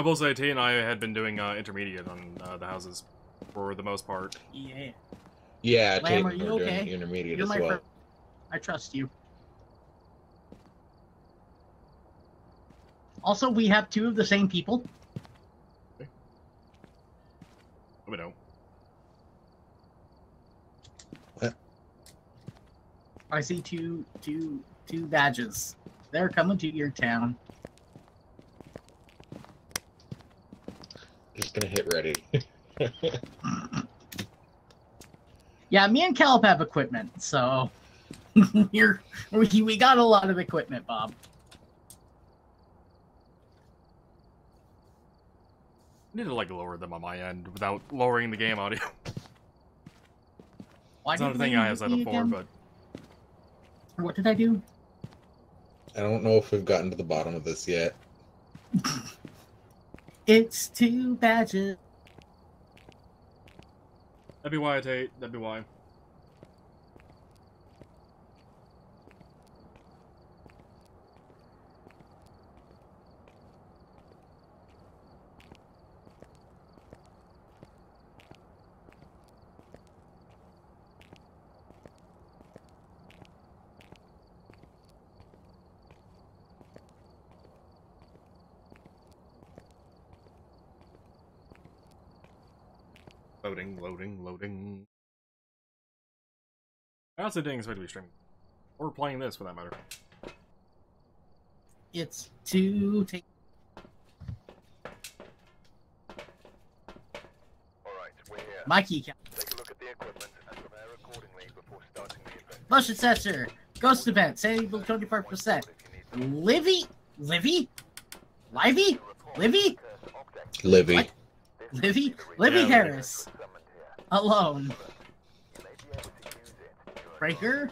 I will say, T and I had been doing uh, intermediate on uh, the houses for the most part. Yeah. Yeah, Lamb, Tate are and you we're doing okay? intermediate You're as my well. friend. I trust you. Also, we have two of the same people. We don't. I see two, two, two badges. They're coming to your town. Gonna hit ready. Yeah, me and Caleb have equipment, so you're we, we got a lot of equipment, Bob. I need to like lower them on my end without lowering the game audio. Why It's not a did thing I have hit said me before, but what did I do? I don't know if we've gotten to the bottom of this yet. It's too bad. that'd be why, I Tate. That'd be why. Loading, loading, loading. I also didn't expect to be streaming. Or playing this, for that matter. It's two. Take. Alright, we're here. Mikey, Cal- Take a look at the equipment and prepare accordingly before starting the event. motion sensor, ghost event, save twenty five percent. Livy, Livy, Livy, Livy, Livy. What? Livy, Livy Yeah, Livy. Harris, alone. Breaker.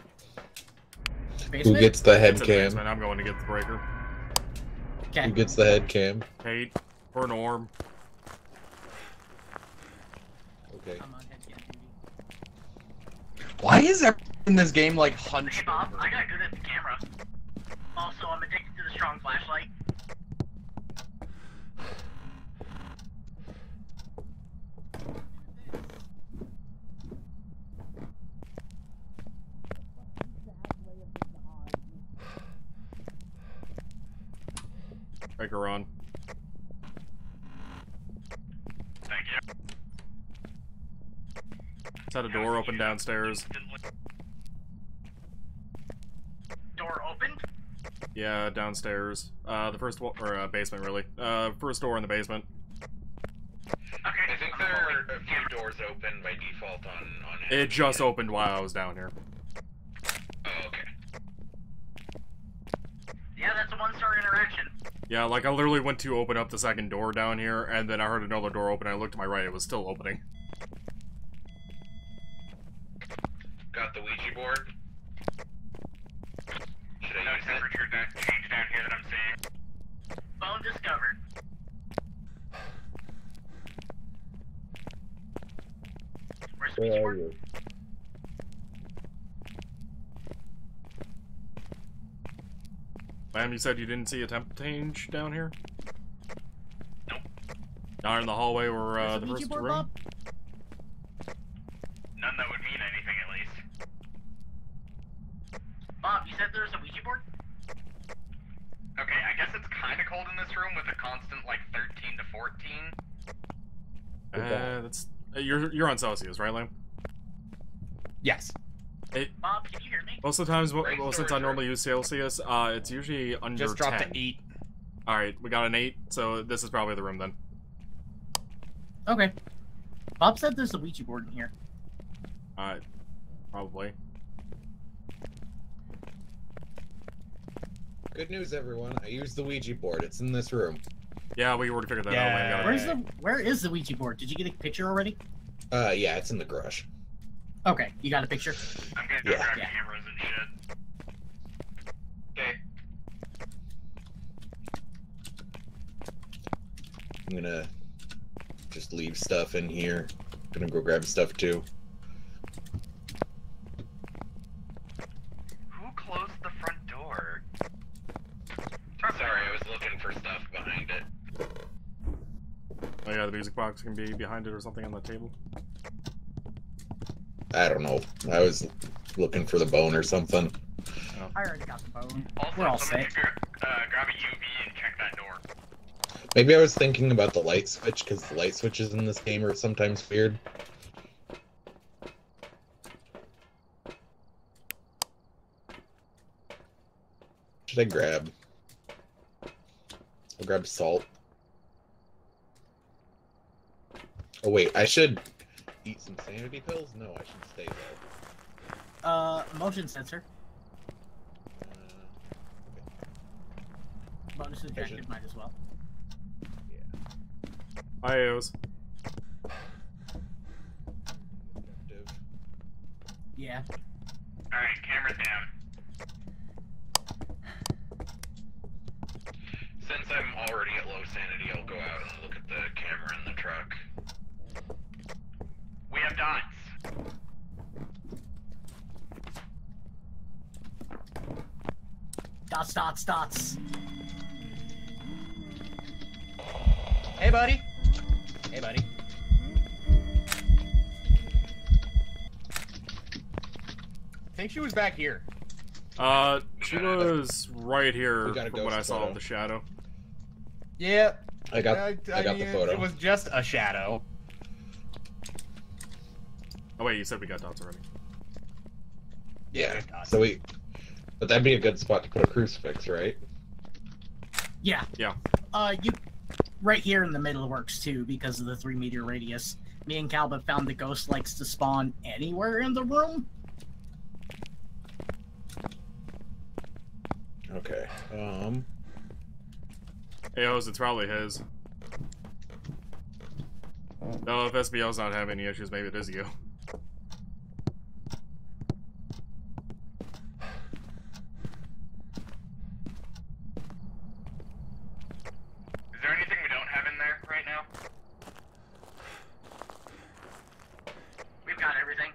Who gets the head It's the cam? basement. I'm going to get the breaker. Who gets the head cam? Tate, for an orb. Okay. I'm on head cam duty. Why is everyone in this game like hunched? Bob. I got good at the camera. Also, I'm addicted to the strong flashlight. Breaker on. Thank you. Just had a door open downstairs. Door opened. Yeah, downstairs. Uh, the first wa- or uh, basement really. Uh, first door in the basement. Okay. I think there are a few doors open by default on on. It just opened while I was down here. Oh, okay. Yeah, that's a one-star interaction. Yeah, like I literally went to open up the second door down here, and then I heard another door open. I looked to my right; it was still opening. Got the Ouija board. Should No I use it? temperature da- change down here that I'm seeing. Phone discovered. Where's the Ouija board? Ma'am, you said you didn't see a temp change down here? Nope. Down in the hallway where uh, the the first room. Bob? None that would mean anything, at least. Bob, you said there's a Ouija board? Okay, I guess it's kind of cold in this room with a constant, like, 13 to 14. Uh, that's uh, you're you're on Celsius, right, Lamb? Yes. Bob, can you hear me? Most of the times, well, well, since I normally use Celsius, uh, it's usually under Just dropped 10. to eight. All right, we got an eight, so this is probably the room then. Okay. Bob said there's a Ouija board in here. Uh, probably. Good news, everyone. I used the Ouija board. It's in this room. Yeah, we already figured that out. Lamb got. Where's the Where is the Ouija board? Did you get a picture already? Uh, yeah, it's in the garage. Okay, you got a picture. I'm gonna go Yeah. grab Yeah. cameras and shit. Okay. I'm gonna just leave stuff in here. Gonna go grab stuff too. Who closed the front door? Sorry, I was looking for stuff behind it. Oh yeah, the music box can be behind it or something on the table. I don't know. I was looking for the bone or something. I already got the bone. Also, We're all somebody set. uh, grab a UV and check that door. Maybe I was thinking about the light switch because the light switches in this game are sometimes weird. Should I grab? I'll grab salt. Oh wait, I should eat some sanity pills. No, I should stay there. Uh, motion sensor. Uh, Bonus objective might as well. Hi, Aos. objective. Yeah. Alright, camera's down. Since I'm already at low sanity, I'll go out and look at the camera in the truck. We have dots. Dots, dots, dots. Hey, buddy. Hey, buddy. I think she was back here. Uh, she was right here We from what I saw photo. of the shadow. Yeah. I got I, I got mean, the photo. It was just a shadow. Wait, you said we got dots already. yeah. So we, but that'd be a good spot to put a crucifix, right? Yeah. Yeah. Uh, you right here in the middle works too because of the three meter radius. Me and Calba found the ghost likes to spawn anywhere in the room. Okay. Um. Aos, it's probably his. No, if SBL's not having any issues, maybe it is you. Is there anything we don't have in there right now? We've got everything.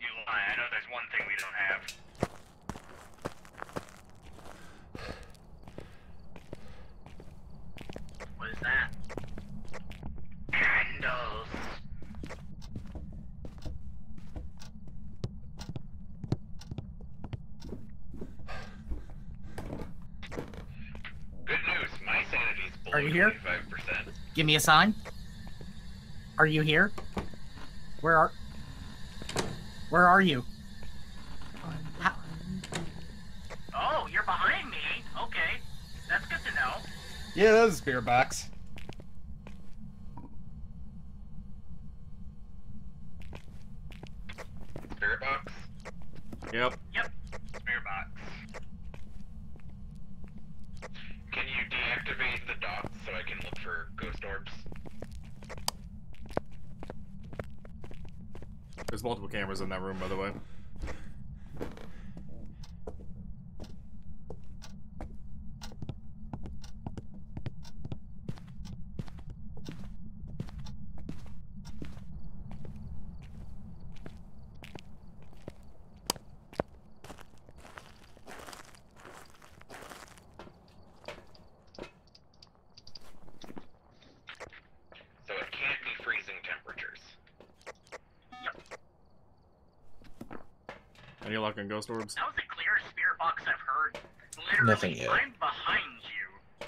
You lie. I know there's one thing we don't have. What is that? Candles. Good news, my sanity's below Are you here? 25%. Give me a sign. Are you here? Where are? Where are you? How- Oh, you're behind me. Okay, that's good to know. Yeah, that was a spirit box. Spirit box? Yep. Spirit box. Can you deactivate the dots so I can look for ghost orbs? There's multiple cameras in that room, by the way. So it can't be freezing temperatures. Any luck on ghost orbs? That was the clearest spirit box I've heard. Literally, Nothing yet. I'm behind you.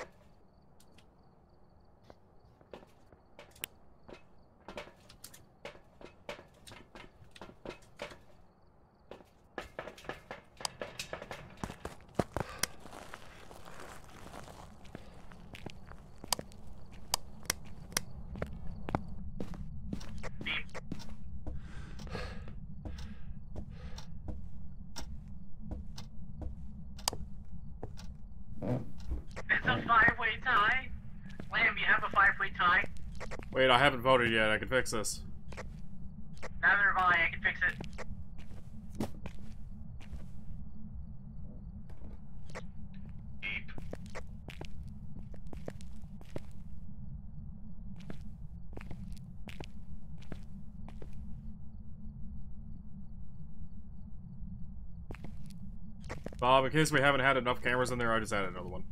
It's a five-way tie. Lamb, you have a five-way tie. Wait, I haven't voted yet. I can fix this. Neither have I. I can fix it. Deep. Bob, in case we haven't had enough cameras in there, I just added another one.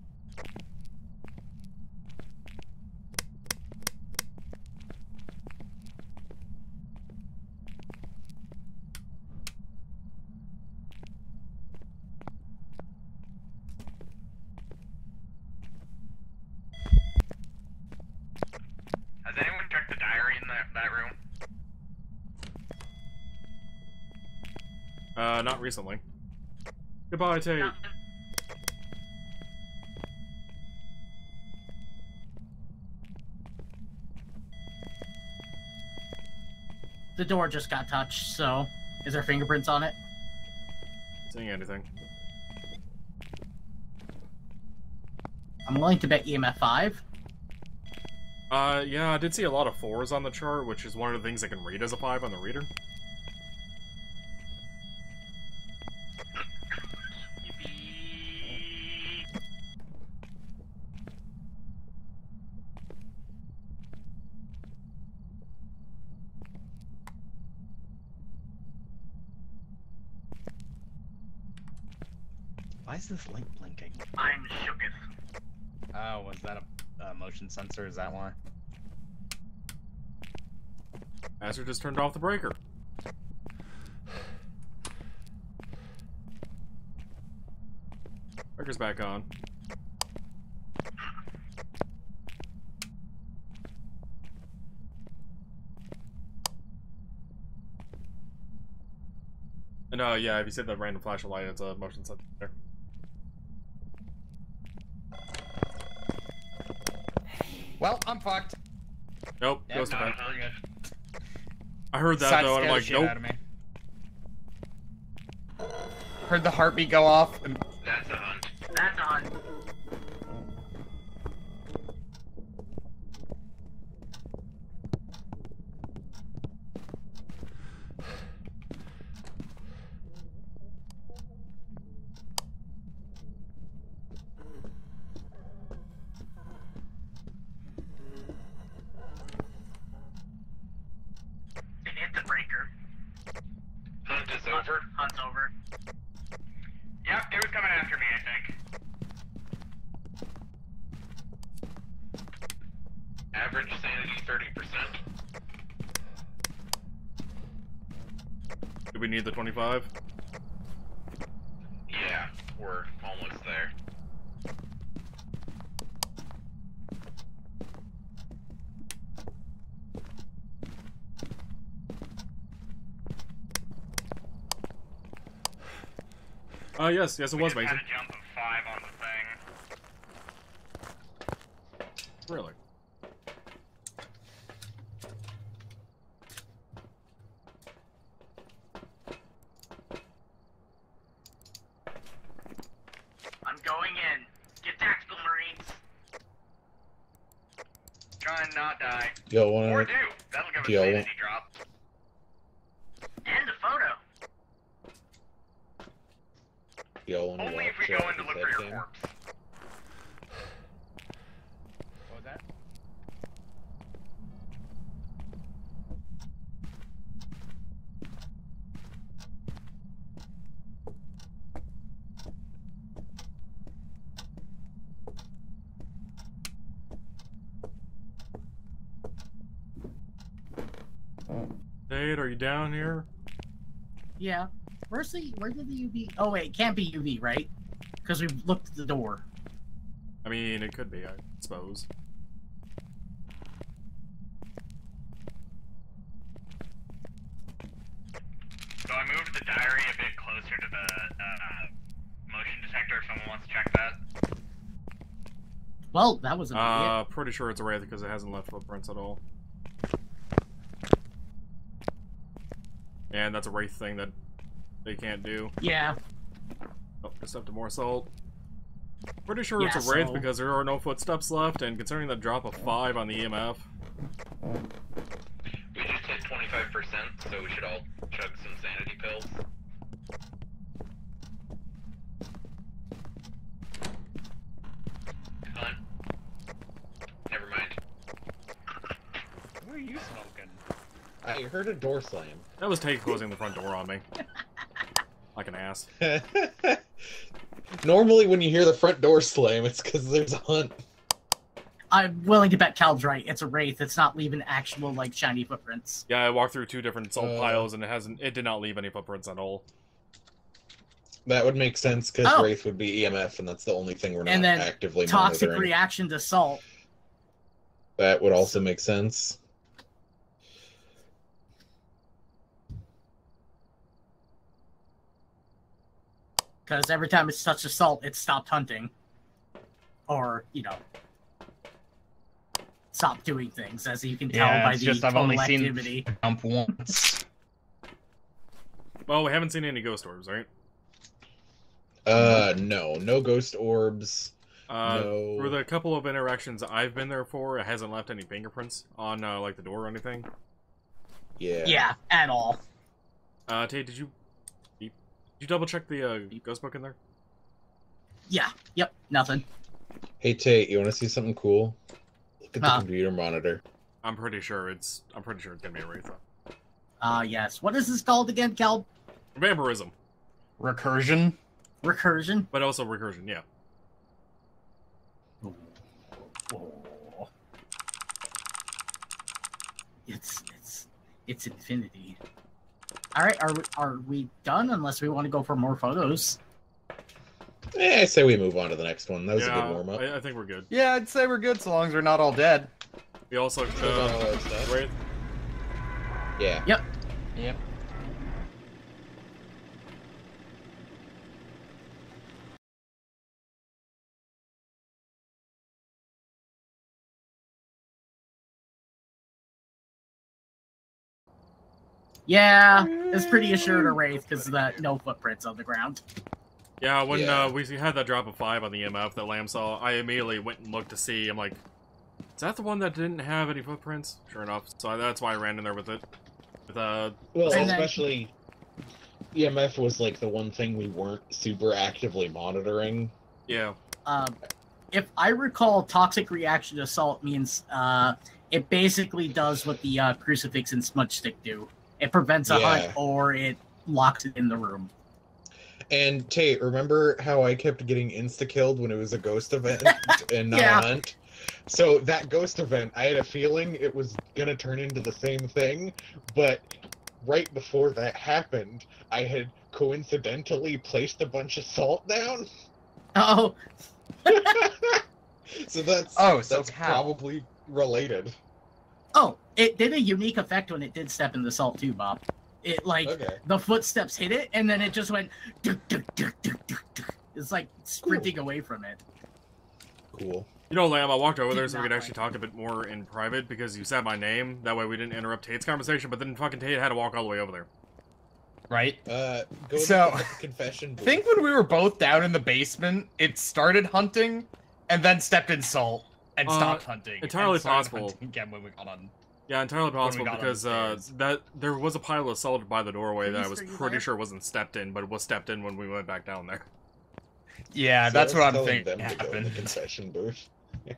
that, that room? Uh, not recently. Goodbye, Tate. No. The door just got touched, so is there fingerprints on it? Seeing anything? I'm willing to bet EMF five. Uh, yeah, I did see a lot of fours on the chart, which is one of the things I can read as a five on the reader. Is this light blinking? I'm shooketh. Oh, was that a, a motion sensor? Is that why? Master just turned off the breaker. Breaker's back on. And uh, yeah, if you said that random flash of light, it's a motion sensor. there. Well, I'm fucked. Nope, Yeah, ghost no, event. we're good. I heard that to though, and I'm like, nope. out of me. Heard the heartbeat go off. And That's a hunt. That's on. It hit the breaker. Hunt is over. Hunt's over. Yep, it was coming after me, I think. Average sanity 30%. Do we need the 25? Yeah, we're almost there. Uh, yes, yes, it was Mason. Jump of five on the thing. Really? I'm going in. Get tactical, Marines. Try and not die. Y'all Or wanna do. That'll give us do y'all sanity want- drop. And a photo. y'all wanna Only if watch we uh, go in to his look head for your cam? corpse. what was that? Dade, down here? Yeah. Where's the where did the UV? Oh wait, it can't be UV, right? Because we've looked at the door. I mean, it could be, I suppose. So I moved the diary a bit closer to the uh, motion detector if someone wants to check that. Well, that was an idiot. Uh, pretty sure it's a wraith because it hasn't left footprints at all. And that's a wraith thing that they can't do. Yeah. Oh, just up to more salt. Pretty sure Yeah, it's a wraith so- because there are no footsteps left, and considering the drop of five on the EMF, We just hit 25%, so we should all chug some sanity pills. Hunt. Never mind. What are you smoking? I heard a door slam. that was Tate closing the front door on me. Like an ass. Normally, when you hear the front door slam, it's because there's a hunt. I'm willing to bet Cal's right. It's a wraith. It's not leaving actual like shiny footprints. Yeah, I walked through two different salt Uh. piles, and it hasn't. It did not leave any footprints at all. That would make sense because Oh. Wraith would be EMF, and that's the only thing we're not And then actively Toxic monitoring. reaction to salt. That would also make sense. Because every time it's touched assault, it stopped hunting. Or, you know, stopped doing things, as you can tell Yeah, by it's the just I've total only seen- activity. Jump once. Well, we haven't seen any ghost orbs, right? Uh, no, no ghost orbs. Uh, no. For the couple of interactions I've been there for, it hasn't left any fingerprints on uh, like the door or anything. Yeah. Yeah, at all. Uh, Tate, did you did you double check the uh, ghost book in there? Yeah, yep, nothing. Hey Tate, you want to see something cool? Look at the Huh. computer monitor. I'm pretty sure it's I'm pretty sure it's gonna be a wraith. Uh, yes. What is this called again, Cal? Vampirism, Recursion. Recursion? but also recursion. Yeah. It's it's it's infinity. All right, are we, are we done? Unless we want to go for more photos. Eh, I say we move on to the next one. That was a good warm up. I, I think we're good. Yeah, I'd say we're good so long as we're not all dead. We also uh, wraith. Yeah. Yep. Yep. Yeah, it's pretty assured a wraith because the no footprints on the ground. Yeah, when Yeah. Uh, we had that drop of five on the EMF that Lamb saw, I immediately went and looked to see. I'm like, is that the one that didn't have any footprints? Sure enough, so that's why I ran in there with it. With uh, Well, And then- especially EMF was like the one thing we weren't super actively monitoring. yeah, Um, if I recall, toxic reaction assault means uh, it basically does what the uh, crucifix and smudge stick do. It prevents a Yeah. hunt or it locks it in the room. And Tate, remember how I kept getting insta killed when it was a ghost event and not Yeah. a hunt? So that ghost event, I had a feeling it was gonna turn into the same thing, but right before that happened, I had coincidentally placed a bunch of salt down. Oh, so that's Oh, so that's how? probably related. Oh, it did a unique effect when it did step in the salt too, Bob. It like Okay. the footsteps hit it, and then it just went. Duk, duk, duk. It's like sprinting away from it. Cool. you know, Lamb, I walked over Did there so we could actually like talk a bit more in private because you said my name. That way we didn't interrupt Tate's conversation. But then fucking Tate had to walk all the way over there. Right? Uh, go So- to the confession booth. I think when we were both down in the basement, it started hunting and then stepped in salt and Uh, stopped hunting. entirely possible. hunting Again, when we got on. Yeah, entirely possible because the uh, that there was a pile of salt by the doorway that I was pretty there? sure wasn't stepped in, but it was stepped in when we went back down there. Yeah, So that's I what was I'm telling thinking them to go in the happened. confession booth.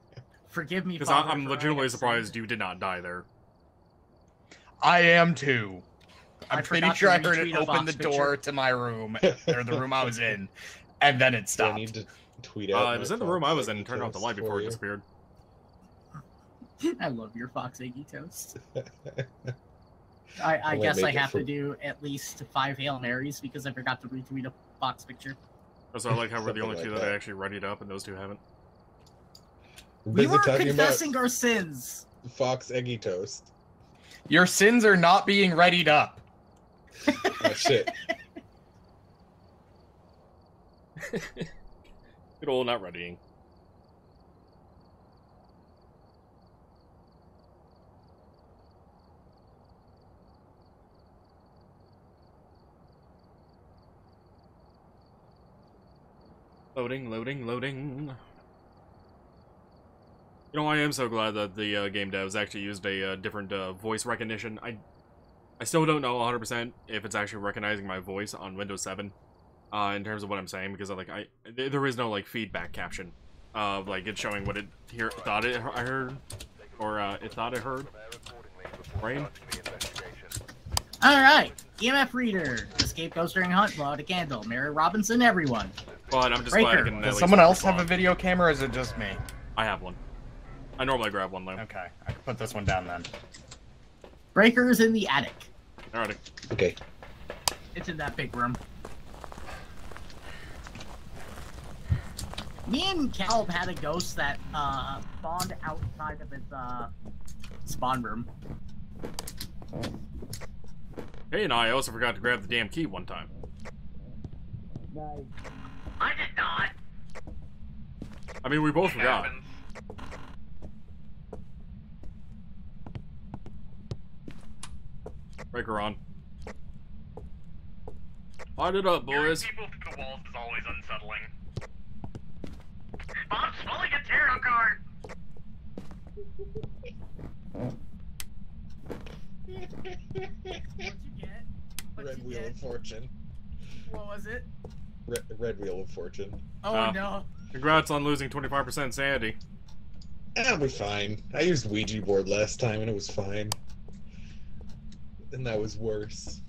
Forgive me, Because I'm legitimately surprised you did not die there. I am too. I'm I pretty sure I heard it retweet open Vox the door picture. to my room, or the room I was in, and then it Do I need to tweet out? Uh, it my was in the room I was in and turned off the light before for it you? disappeared. I love your Fox Eggy toast. I, I guess I have for- to do at least five Hail Marys because I forgot to retweet a Fox picture. Also, I like how we're the only like two that, that. I actually readied up, and those two haven't. We're were confessing our sins. Fox Eggy Toast. Your sins are not being readied up. Oh shit. Good old not readying. Loading, loading, loading. You know, I am so glad that the uh, game devs actually used a uh, different uh, voice recognition. I, I still don't know 100% if it's actually recognizing my voice on Windows 7 uh, in terms of what I'm saying because like I there is no like feedback caption of like it showing what it hear thought it I heard or uh, it thought it heard. Brain. All right, EMF reader, escape ghost during hunt, blow out a candle, Mary Robinson, everyone. But I'm just glad I Breaker. can. Does someone else have a video camera, or is it just me? I have one. I normally grab one though. Okay, I can put this one down then. Breakers in the attic. Alrighty. Okay. It's in that big room. Me and Caleb had a ghost that uh, spawned outside of its uh, spawn room. Hey, and I also forgot to grab the damn key one time. I did not. I mean, we both It forgot. happens. Breaker on. Light it up, Hearing boys. people through the walls is always unsettling. Bob's pulling a tarot card. What'd you get? What'd Red Wheel get? of Fortune. What was it? Red, Red Wheel of Fortune. Oh Ah. no. Congrats on losing 25% sanity. That'll be fine. I used Ouija board last time and it was fine. And that was worse.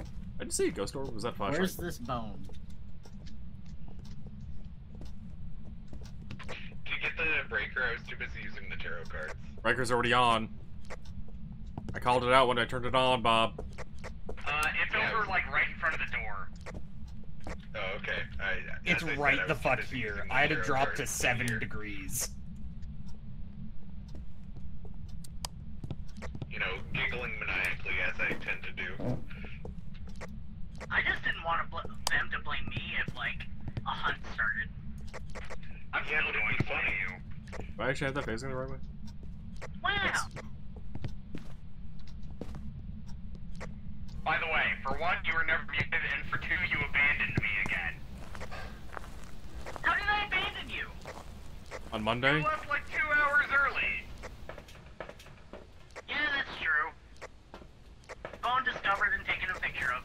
I didn't see a ghost orb. Was that flashlight? Where's this bone? To get the breaker, I was too busy using the tarot cards. Breaker's already on. I called it out when I turned it on, Bob. It's like, right in front of the door. Oh, okay. I, It's I right I the fuck here. the I had to drop to seven here. degrees. You know, giggling maniacally as I tend to do. I just didn't want to bl- them to blame me if like a hunt started. I'm Yeah, still going be to funny. you. Do I actually have that facing the right way? Wow. By the way, for one, you were never muted, and for two, you abandoned me again. How did I abandon you? On Monday? You Monday? left like two hours early. Yeah, that's true. Phone discovered and taken a picture of.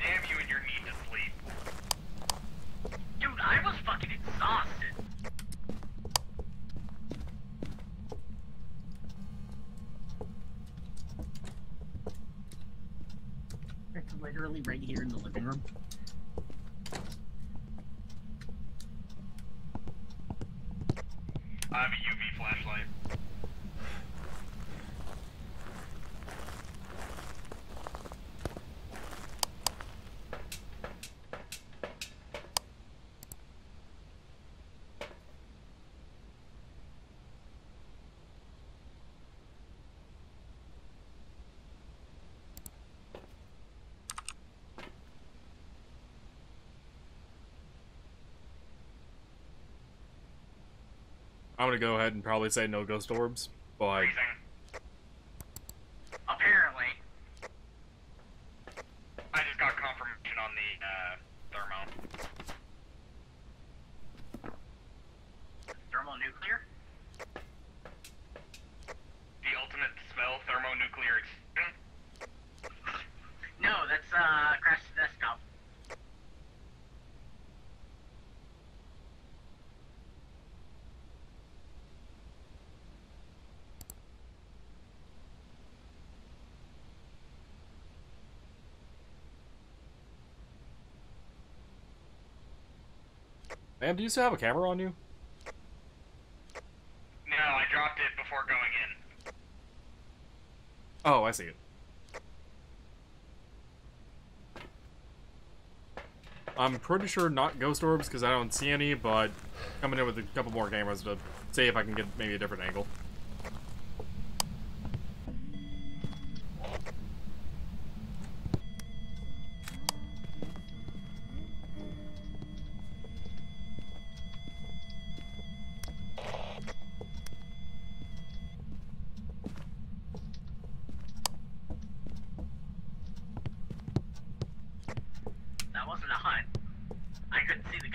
Damn you and your need to sleep. Dude, I was fucking exhausted. Literally right here in the living room. I have a UV flashlight. I'm gonna go ahead and probably say no ghost orbs, but Freezing. Apparently. I just got confirmation on the uh, thermo. Thermonuclear? The ultimate smell thermonuclear explosion. No, that's uh crash the desktop. Man, do you still have a camera on you? No, I dropped it before going in. Oh, I see it. I'm pretty sure not ghost orbs because I don't see any, but coming in with a couple more cameras to see if I can get maybe a different angle.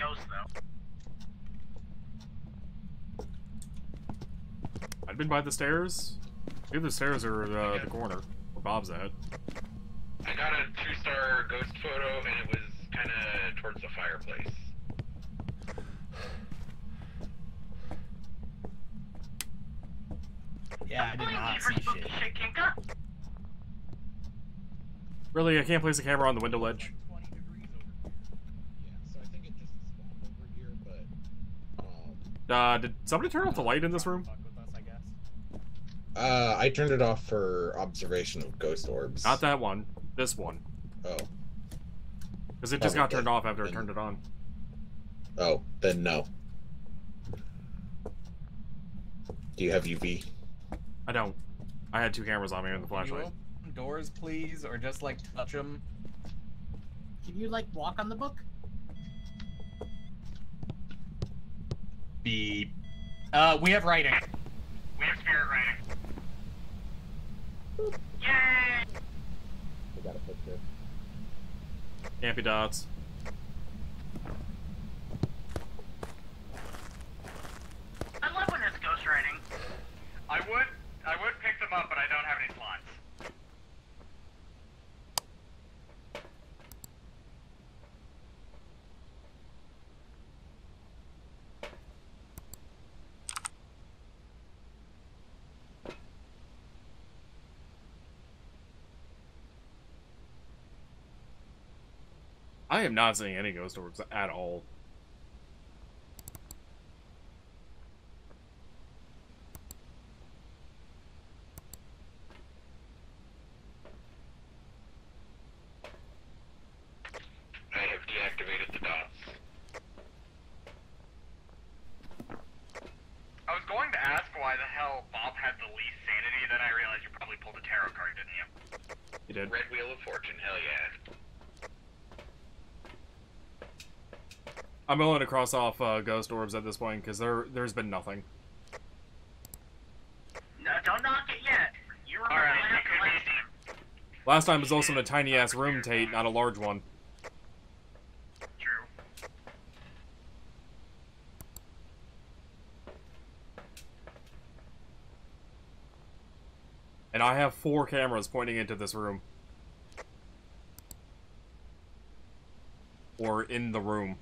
Ghost though. I'd been by the stairs. Maybe the stairs are uh, the corner where Bob's at. I got a two-star ghost photo, and it was kind of towards the fireplace. Yeah, I did not see shit. shit, Really, I can't place the camera on the window ledge. Yeah, so I think it just spawned over here, but um, Uh, did somebody turn off the light in this room? Fuck with us, I guess. uh, I turned it off for observation of ghost orbs. Not that one. This one. Oh, Because it just got Probably. turned off after I turned it on. oh, then no. Do you have UV? I don't. I had two cameras on me and the Can you flashlight. open doors, please, or just like touch them. Can you like walk on the book? Beep. Uh, we have writing. We have spirit writing. Yay! I got a picture. Campy dots. I love when it's ghostwriting. I would, I would pick them up, but I don't have any slots. I am not seeing any ghost orbs at all. I have deactivated the dots. I was going to ask why the hell Bob had the least sanity, then I realized you probably pulled a tarot card, didn't you? You did. Red Wheel of Fortune, hell yeah. I'm willing to cross off uh, ghost orbs at this point because there there's been nothing. No, don't knock it yet. You remember Alright, what you happened could last time. Last time was also in a tiny ass room, Tate, not a large one. true. And I have four cameras pointing into this room. Or in the room.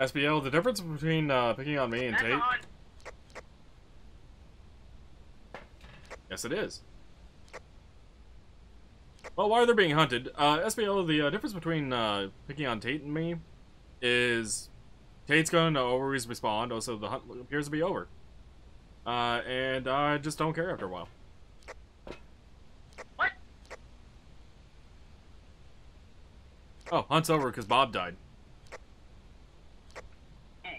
SBL, the difference between uh, picking on me and Tate. Yes, it is. Well, while they're being hunted, uh, SBL, the uh, difference between uh, picking on Tate and me is Tate's going to always respond. Also, the hunt appears to be over. Uh, and I just don't care after a while. What? Oh, hunt's over because Bob died. Oof.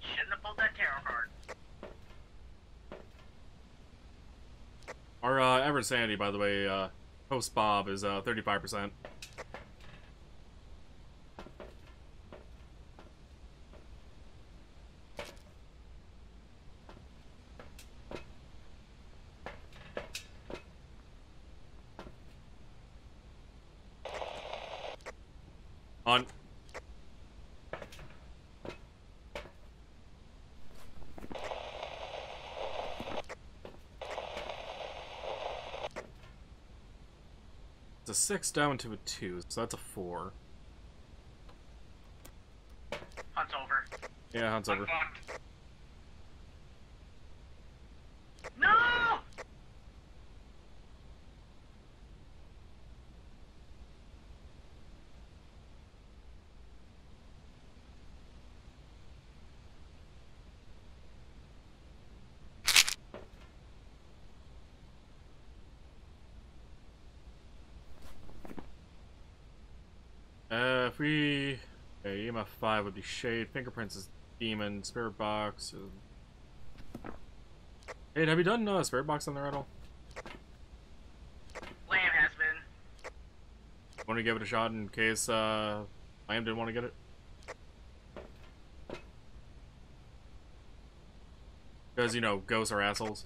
Shouldn't have pulled that tarot card. Our uh, average sanity, by the way, uh, post Bob is uh, 35%. On. It's a six down to a two, so that's a four. Hunt's over. Yeah, hunt's over. Fucked. No! Uh, if we... Okay, EMF 5 would be Shade, Fingerprints is Demon, Spirit Box... Is... Hey, have you done uh, Spirit Box on there at all? Lamb has been. Want to give it a shot in case uh, Lamb didn't want to get it? Because, you know, ghosts are assholes.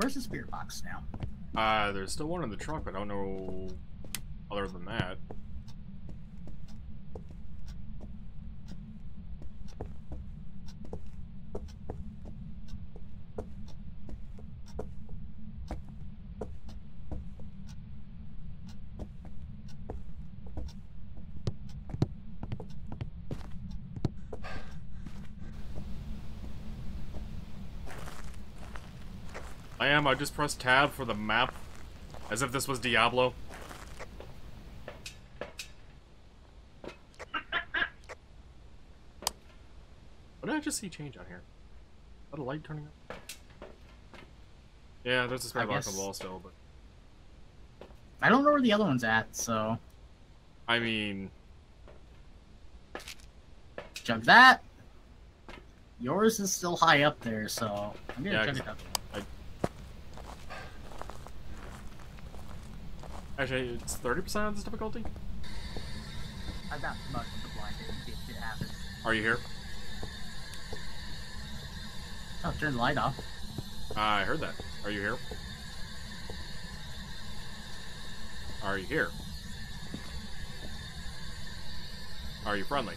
Where's the spirit box now? Uh, there's still one in the truck, but I don't know other than that. I. I just pressed tab for the map, as if this was Diablo. What did I just see change on here? Is that a light turning up? Yeah, there's a spare box on the wall still, but I don't know where the other one's at, so I mean, chug that. Yours is still high up there, so I'm gonna Yeah, it up. Actually, it's 30% of this difficulty. I've got much of the blind it happens. Are you here? Oh, turn the light off. I heard that. Are you here? Are you here? Are you friendly?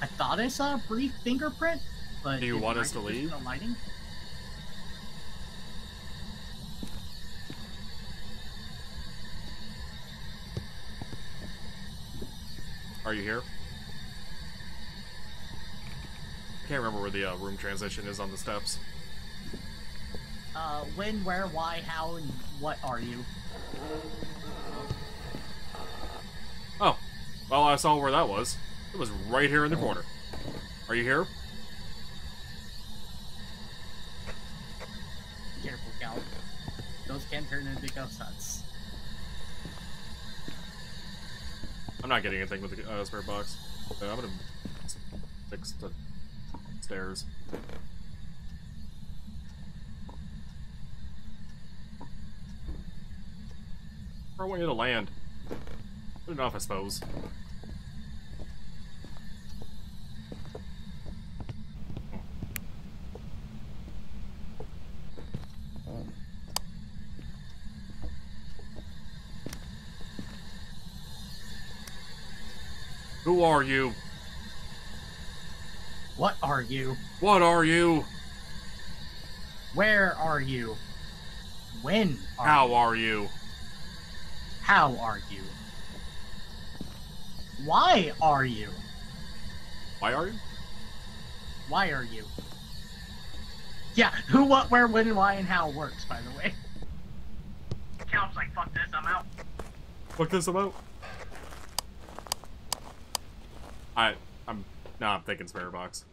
I thought I saw a brief fingerprint, but Do you want us to leave? lighting? Are you here? I can't remember where the uh, room transition is on the steps. Uh, when, where, why, how, and what are you? Oh, well, I saw where that was. It was right here in the corner. Are you here? Careful, Cal. Those can turn into ghost huts. I'm not getting anything with the uh, spirit box. Uh, I'm gonna fix the stairs. Where I want you to land. Good enough, I suppose. Who are you? What are you? What are you? Where are you? When are How you? are you? How are you? Why are you? Why are you? Why are you? Yeah, who, what, where, when, why, and how works, by the way. Cal's like, fuck this, I'm out. What this about? I, I'm, thinking spirit box.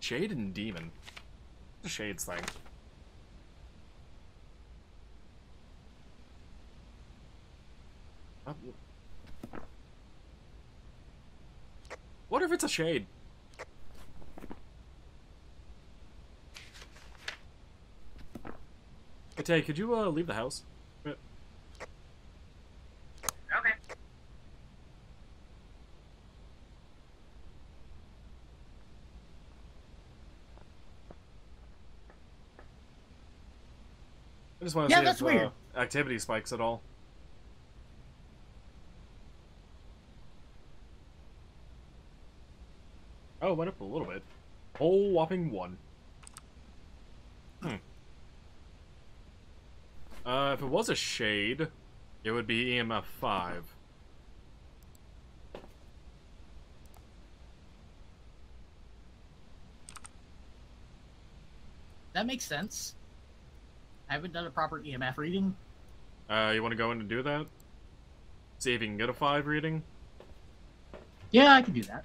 Shade and Demon. The Shades thing. What if it's a shade? Tay, could you uh, leave the house? I just want to Yeah, see that's if weird. Uh, activity spikes at all. Oh, it went up a little bit. Whole whopping one. Hmm. Uh, if it was a shade, it would be EMF 5. That makes sense. I haven't done a proper EMF reading. Uh, you want to go in and do that? See if you can get a 5 reading? Yeah, I can do that.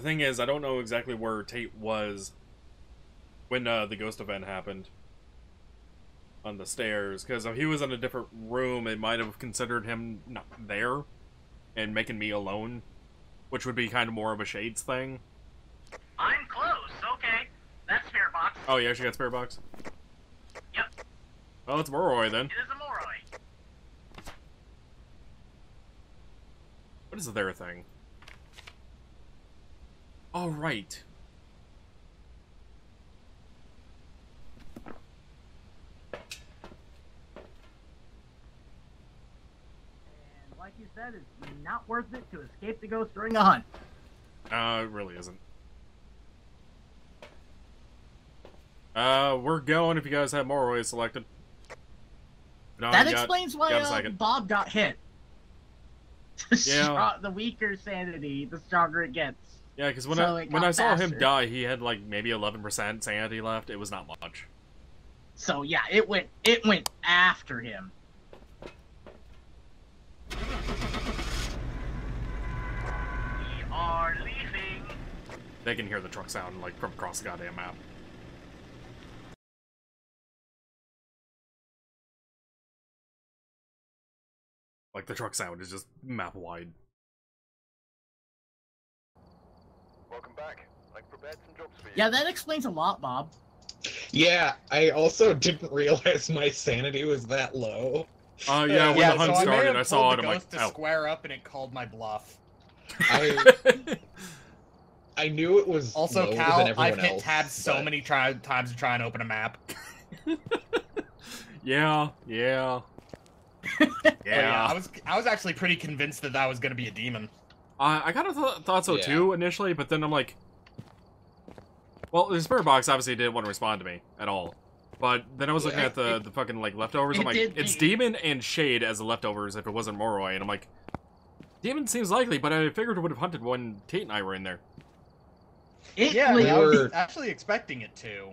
The thing is, I don't know exactly where Tate was when uh, the ghost event happened on the stairs. Because if he was in a different room, it might have considered him not there and making me alone, which would be kind of more of a shades thing. I'm close, okay. That's fair box. Oh, you actually got spirit box. Yep. Well, it's Moroi then. It is a Moroi. What is their thing? All right. And like you said, it's not worth it to escape the ghost during a hunt. Uh, it really isn't. Uh, we're going if you guys have more ways selected. No, that explains got, why got uh, Bob got hit. The, yeah. the weaker sanity, the stronger it gets. Yeah, because when so I when I saw him die, he had like maybe 11% sanity left. It was not much. So yeah, it went it went after him. We are leaving. They can hear the truck sound like from across the goddamn map. Like the truck sound is just map wide. Welcome back. I've prepared some jobs for you. Yeah, that explains a lot, Bob. Yeah, I also didn't realize my sanity was that low. Uh, yeah, when yeah, the hunt so I, may started, have I saw it. I'm like, ghost to oh. square up, and it called my bluff. I I knew it was Also, lower Cal, than everyone I've hit else, tabs so but- many try- times to try and open a map. yeah, yeah, yeah, yeah. I was I was actually pretty convinced that that was gonna be a demon. Uh, I kind of th- thought so Yeah. too initially, but then I'm like, well, the spirit box obviously didn't want to respond to me at all. But then I was looking Yeah. at the It- the fucking like leftovers. I'm it like, did- it's it- demon and shade as the leftovers if it wasn't Moroi, and I'm like, demon seems likely, but I figured it would have hunted when Tate and I were in there. It Yeah, we I was were- actually expecting it to.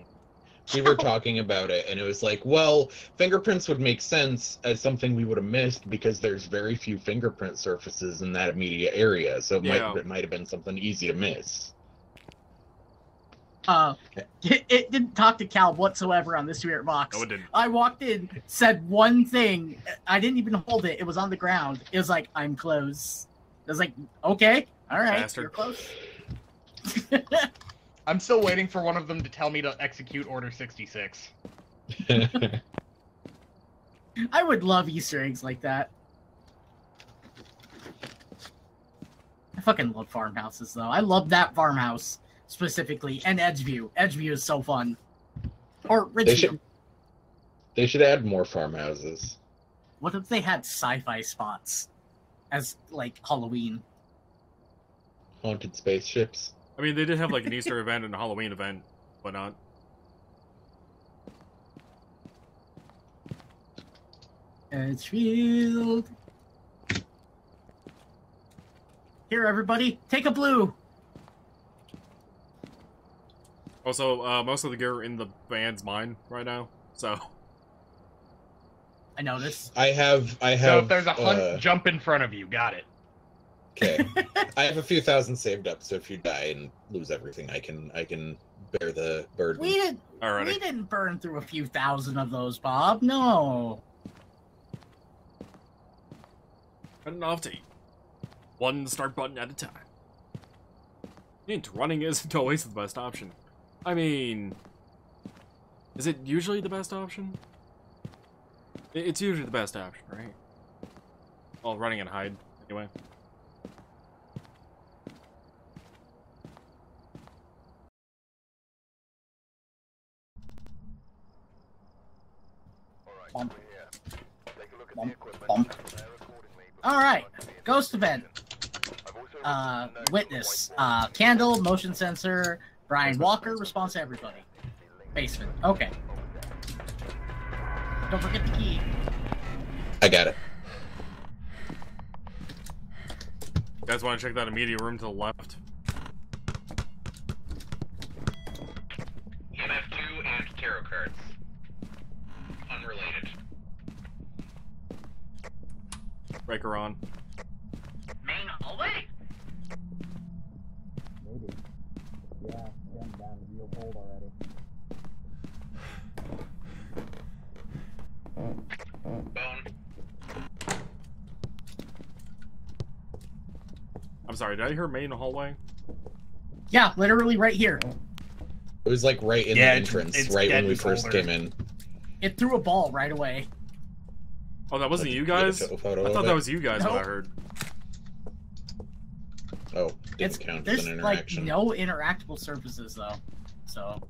We were talking about it and it was like well fingerprints would make sense as something we would have missed because there's very few fingerprint surfaces in that immediate area so it Yeah. might it might have been something easy to miss uh, it, it didn't talk to Cal whatsoever on this spirit box. No, it didn't. I walked in, said one thing. I didn't even hold it. It was on the ground. It was like, I'm close. I was like, okay, all right, Bastard. you're close. I'm still waiting for one of them to tell me to execute Order 66. I would love Easter eggs like that. I fucking love farmhouses, though. I love that farmhouse specifically, and Edgeview. Edgeview is so fun. Or they Ridgeview. should they should add more farmhouses What if they had sci-fi spots as like Halloween? haunted spaceships I mean, they did have like an Easter event and a Halloween event, but not. Edgefield. Here, everybody, take a blue. Also, uh, most of the gear in the band's mine right now, so I noticed. i have i have So if there's a hunt, uh, jump in front of you. Got it. Okay i have a few thousand saved up so if you die and lose everything i can i can bear the burden We didn't. alrighty. We didn't burn through a few thousand of those, Bob. No. Cutting off to one start button at a time. Hint, running isn't always the best option. I mean, is it usually the best option? It's usually the best option, right? Well, running and hide, anyway. Bump. we're here. Take a look at Bump, bump. and prepare accordingly before All right, ghost event. investigation. I've also written Uh, some notes on the witness. Uh, candle, motion sensor, Brian Walker. Response to everybody. Basement. Okay. Don't forget the key. i got it You guys want to check that immediate room to the left? EMF 2 and tarot cards. Breaker on. Main hallway. Maybe. Yeah, getting down to real cold already. Bone. I'm sorry, did I hear main hallway? Yeah, literally right here. it was like right in Yeah, the entrance right when we first colder. came in It threw a ball right away. Oh, that wasn't Like, you guys? photo- photo I thought that was you guys what I heard. oh didn't It's count as there's an like no interactable surfaces though. So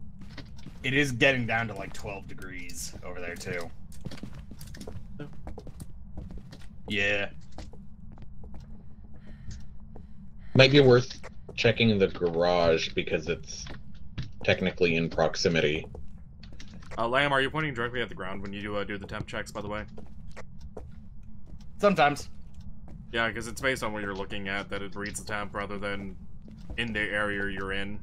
It is getting down to like 12 degrees over there too. Yeah. Might be worth checking the garage because it's technically in proximity. Uh, Lamb, are you pointing directly at the ground when you do uh, do the temp checks? By the way. Sometimes. Yeah, because it's based on what you're looking at that it reads the temp rather than in the area you're in.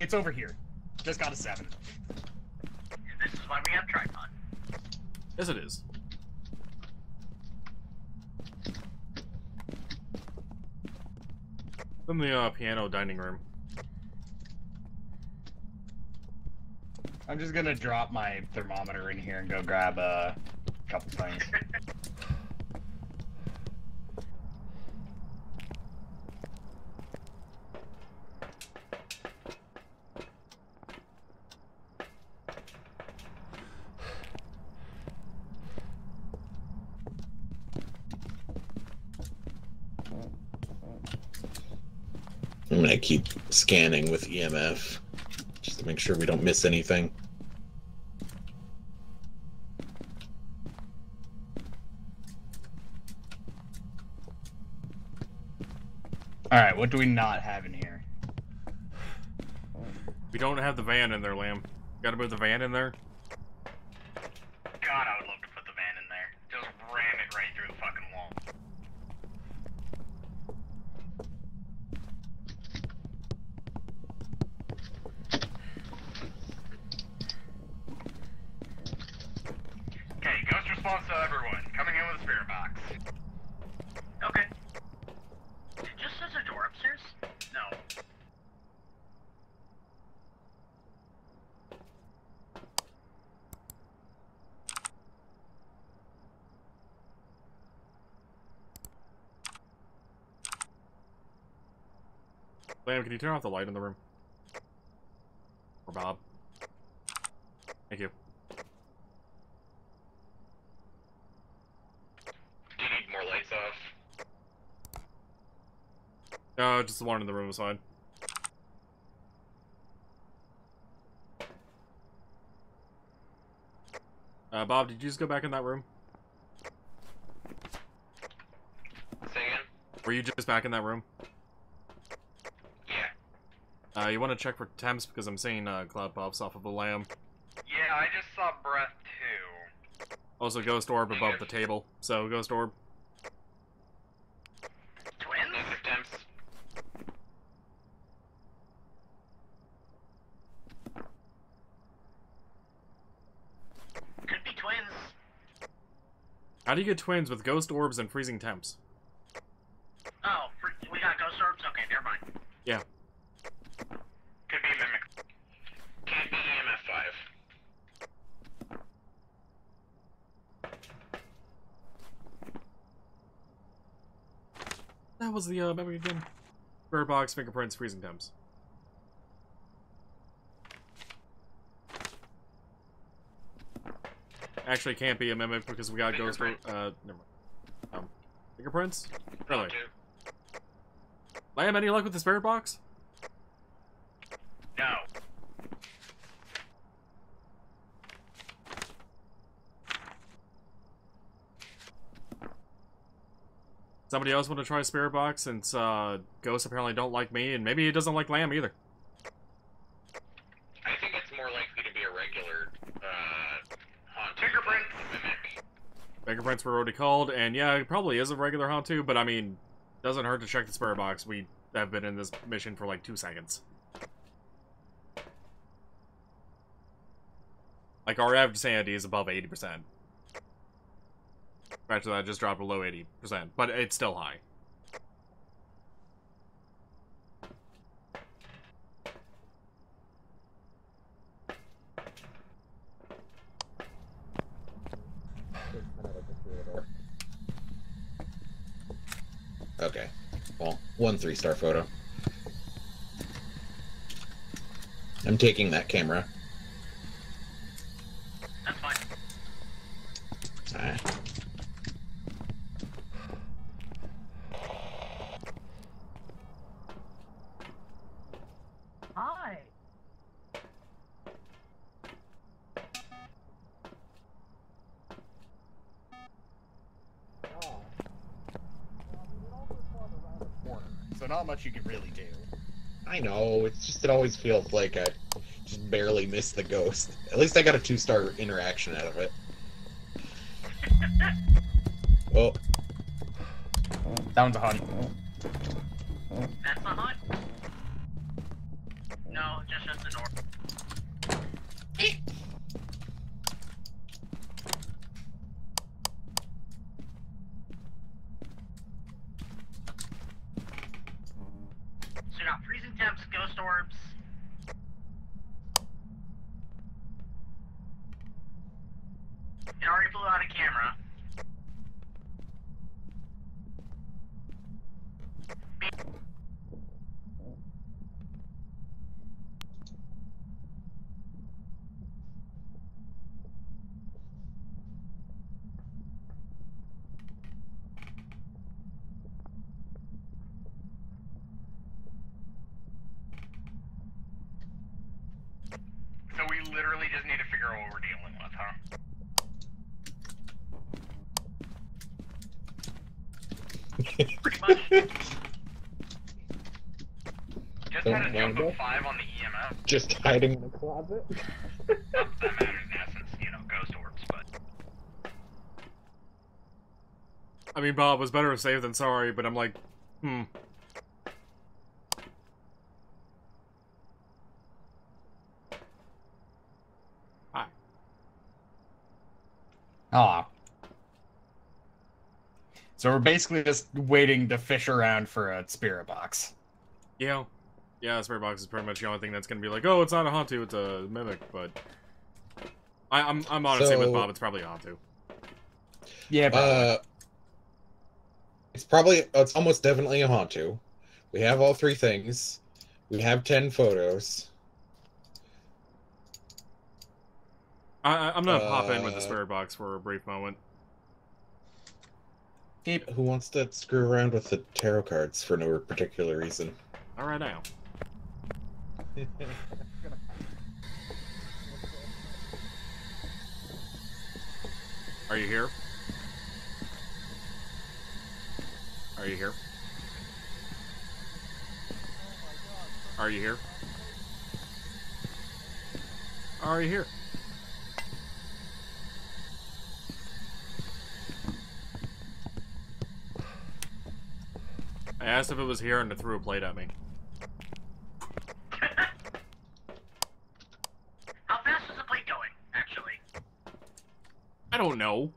It's over here. Just got a seven. This is why we have tripod. Yes, it is. In the uh, piano dining room. I'm just gonna drop my thermometer in here and go grab a couple things. I'm gonna keep scanning with EMF just to make sure we don't miss anything. All right, what do we not have in here? We don't have the van in there, Lamb. Gotta move the van in there. God, I would love to put the van in there. Just ram it right through the fucking wall. Okay, ghost response to everyone. Coming in with a spirit box. Okay. Just says a door upstairs? No. Lamb, can you turn off the light in the room? Or Bob? Thank you. Do you need more lights off? No, just the one in the room is fine. Uh, Bob, did you just go back in that room? Say again? Were you just back in that room? Uh, you want to check for temps because I'm seeing uh, cloud pops off of a lamb. Yeah, I just saw breath too. Also, ghost orb above the table. So, ghost orb. Twins? Temps. Could be twins. How do you get twins with ghost orbs and freezing temps? Oh, fr- we got ghost orbs? Okay, never mind. Yeah. Could be mimic. Can't be EMF 5. That was the uh, memory again. Bird box, fingerprints, freezing temps. Actually, can't be a mimic because we got ghost. Uh, never mind. Um, fingerprints. Really? Two. Lamb, any luck with the spirit box? No. Somebody else want to try spirit box since uh, ghosts apparently don't like me, and maybe he doesn't like Lamb either. I think it's more likely to be a regular, uh, haunt. Fingerprints. Mimic. Fingerprints were already called, and yeah, it probably is a regular haunt too, but I mean, doesn't hurt to check the spirit box. We have been in this mission for like two seconds. Like, our average sanity is above 80%. After that, just dropped below 80%, but it's still high. Okay. Well, one three star photo. I'm taking that camera. That's fine. Alright. Not much you can really do. I know. It's just it always feels like I just barely missed the ghost. At least I got a two star interaction out of it. Oh, That one's a hunt. That's the hunt. No, just at the north. So you got freezing temps, ghost orbs. It already blew out a camera. So we literally just need to figure out what we're dealing with, huh? Pretty much. Just Don't had a jump mind of five on the EMF. Just hiding in the closet. Not that that in essence, you know, ghost orbs, but I mean, Bob was better safe than sorry, but I'm like, hmm. Hi. Aw. So we're basically just waiting to fish around for a spirit box. Yeah. Yeah, the Spirit Box is pretty much the only thing that's gonna be like, oh, it's not a Hantu, it's a Mimic, but... I, I'm, I'm honestly with Bob, it's probably a Hantu. Yeah, Uh, it's probably it's almost definitely a Hantu. We have all three things. We have ten photos. I, I- I'm gonna pop in with the Uh, Spirit Box for a brief moment. Who wants to screw around with the tarot cards for no particular reason? Alright now. Are you here? Are you here? Are you here? Are you here? I asked if it was here and it threw a plate at me. How fast is the plate going, actually? I don't know.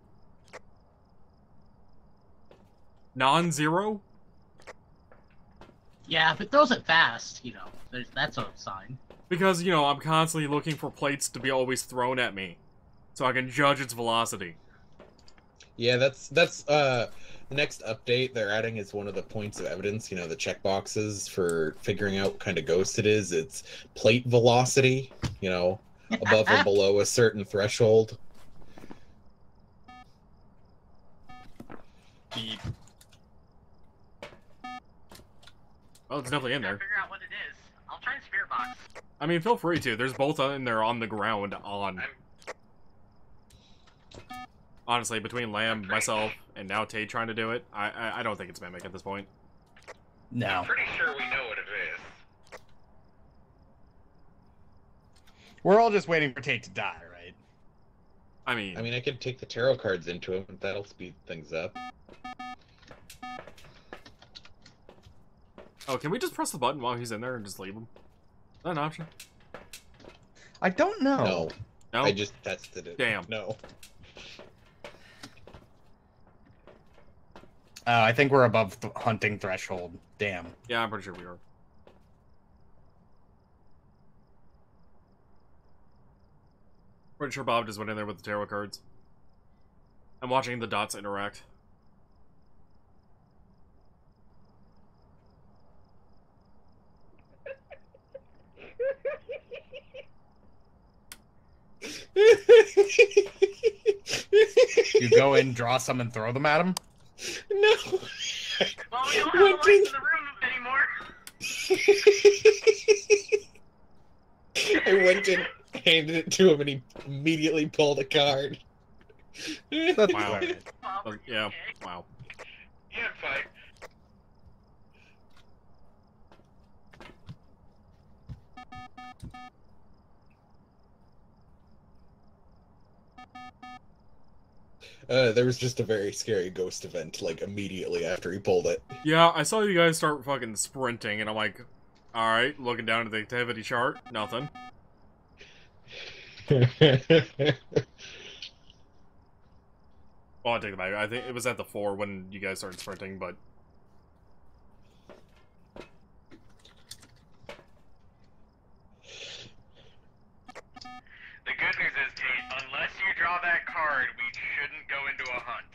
Non-zero? Yeah, if it throws it fast, you know, that's a sign. Because, you know, I'm constantly looking for plates to be always thrown at me. So I can judge its velocity. Yeah, that's that's uh the next update they're adding is one of the points of evidence, you know, the checkboxes for figuring out what kind of ghost it is. It's plate velocity, you know, above or below a certain threshold. Beep. Oh, it's definitely in there. figure out what it is. I'll try the spirit box. I mean, feel free to. There's both in there on the ground on. Honestly, between Lamb, myself, and now Tate trying to do it, I, I I don't think it's Mimic at this point. No. I'm pretty sure we know what it is. We're all just waiting for Tate to die, right? I mean, I mean, I could take the tarot cards into him, and that'll speed things up. oh, can we just press the button while he's in there and just leave him? Is that an option? I don't know. No, No. I just tested it. Damn. No. Uh, I think we're above the hunting threshold. Damn. Yeah, I'm pretty sure we are. Pretty sure Bob just went in there with the tarot cards. I'm watching the dots interact. You go in, draw some, and throw them at him. no. Well, we don't have the Went lights in- in the room anymore. I went and handed it to him, and he immediately pulled a card. That's wow. Oh, yeah. Wow. Yeah, fight. Uh, there was just a very scary ghost event, like, immediately after he pulled it. Yeah, I saw you guys start fucking sprinting, and I'm like, alright, looking down at the activity chart, nothing. Well, I take it back. I think it was at the four when you guys started sprinting, but The good news is, Tate, unless you draw that card, we shouldn't go into a hunt.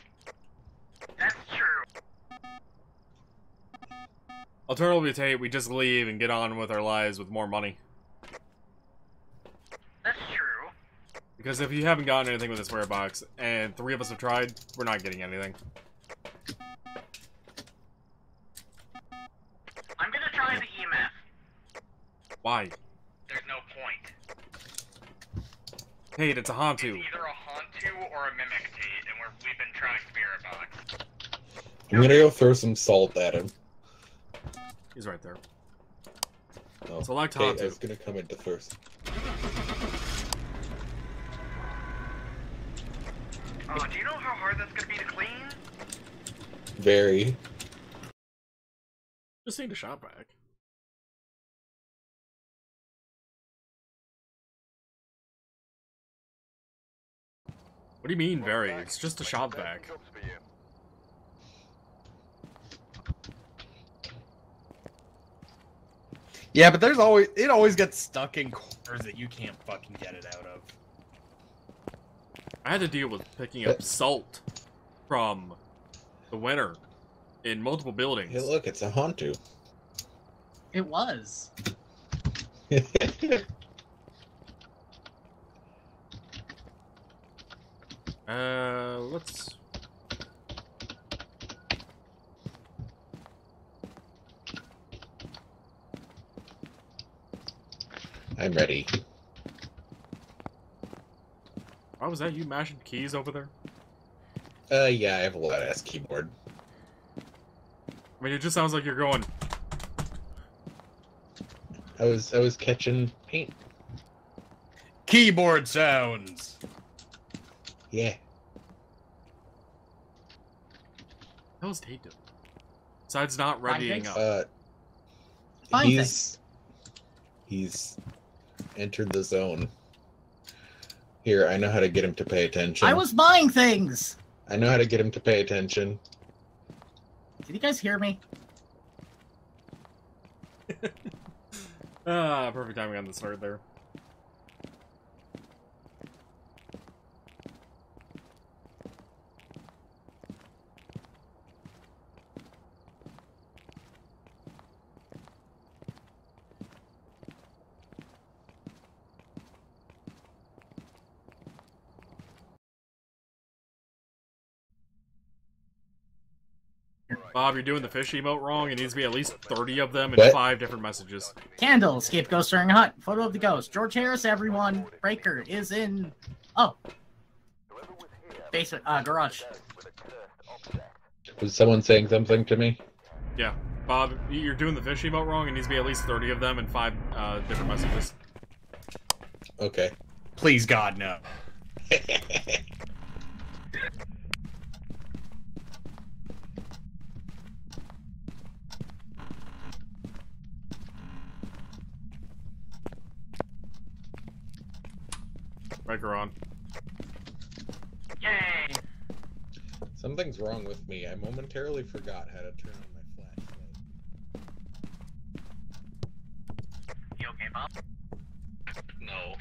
That's true. alternatively, Tate, we just leave and get on with our lives with more money. That's true. Because if you haven't gotten anything with this spirit box, and three of us have tried, we're not getting anything. I'm gonna try the EMF. Why? There's no point. Hey, it's a Hantu. It's either a Hantu or a Mimic Tate, and we're, we've been trying Spirit Box. I'm gonna go throw some salt at him. He's right there. Oh, Select okay, I Hantu. was gonna come into first. Oh, do you know how hard that's gonna be to clean? Very. Just need a shot back. What do you mean, very? It's just a shot back. Jobs for you. Yeah, but there's always it always gets stuck in corners that you can't fucking get it out of. I had to deal with picking up salt from the winter in multiple buildings. Hey, look, it's a Hantu. It was. Uh, let's. I'm ready. Why was that you mashing keys over there? Uh, yeah, I have a loud ass keyboard. I mean, it just sounds like you're going. I was I was catching paint. Keyboard sounds. Yeah. How's Tate doing? Besides not readying up. Uh, Fine, he's he's entered the zone. Here, I know how to get him to pay attention. I was buying things. I know how to get him to pay attention. Did you guys hear me? Ah, perfect timing on the start there. Bob, you're doing the fish emote wrong. It needs to be at least 30 of them in What? five different messages. Candle, escape ghost during a hunt. Photo of the ghost. George Harris, everyone. Breaker is in. Oh, was basement, uh, garage. with a cursed object. Was someone saying something to me? Yeah. Bob, you're doing the fish emote wrong. It needs to be at least 30 of them in five uh, different messages. Okay. Please God no. Breaker on. Yay! Something's wrong with me. I momentarily forgot how to turn on my flashlight. You okay, Bob? No.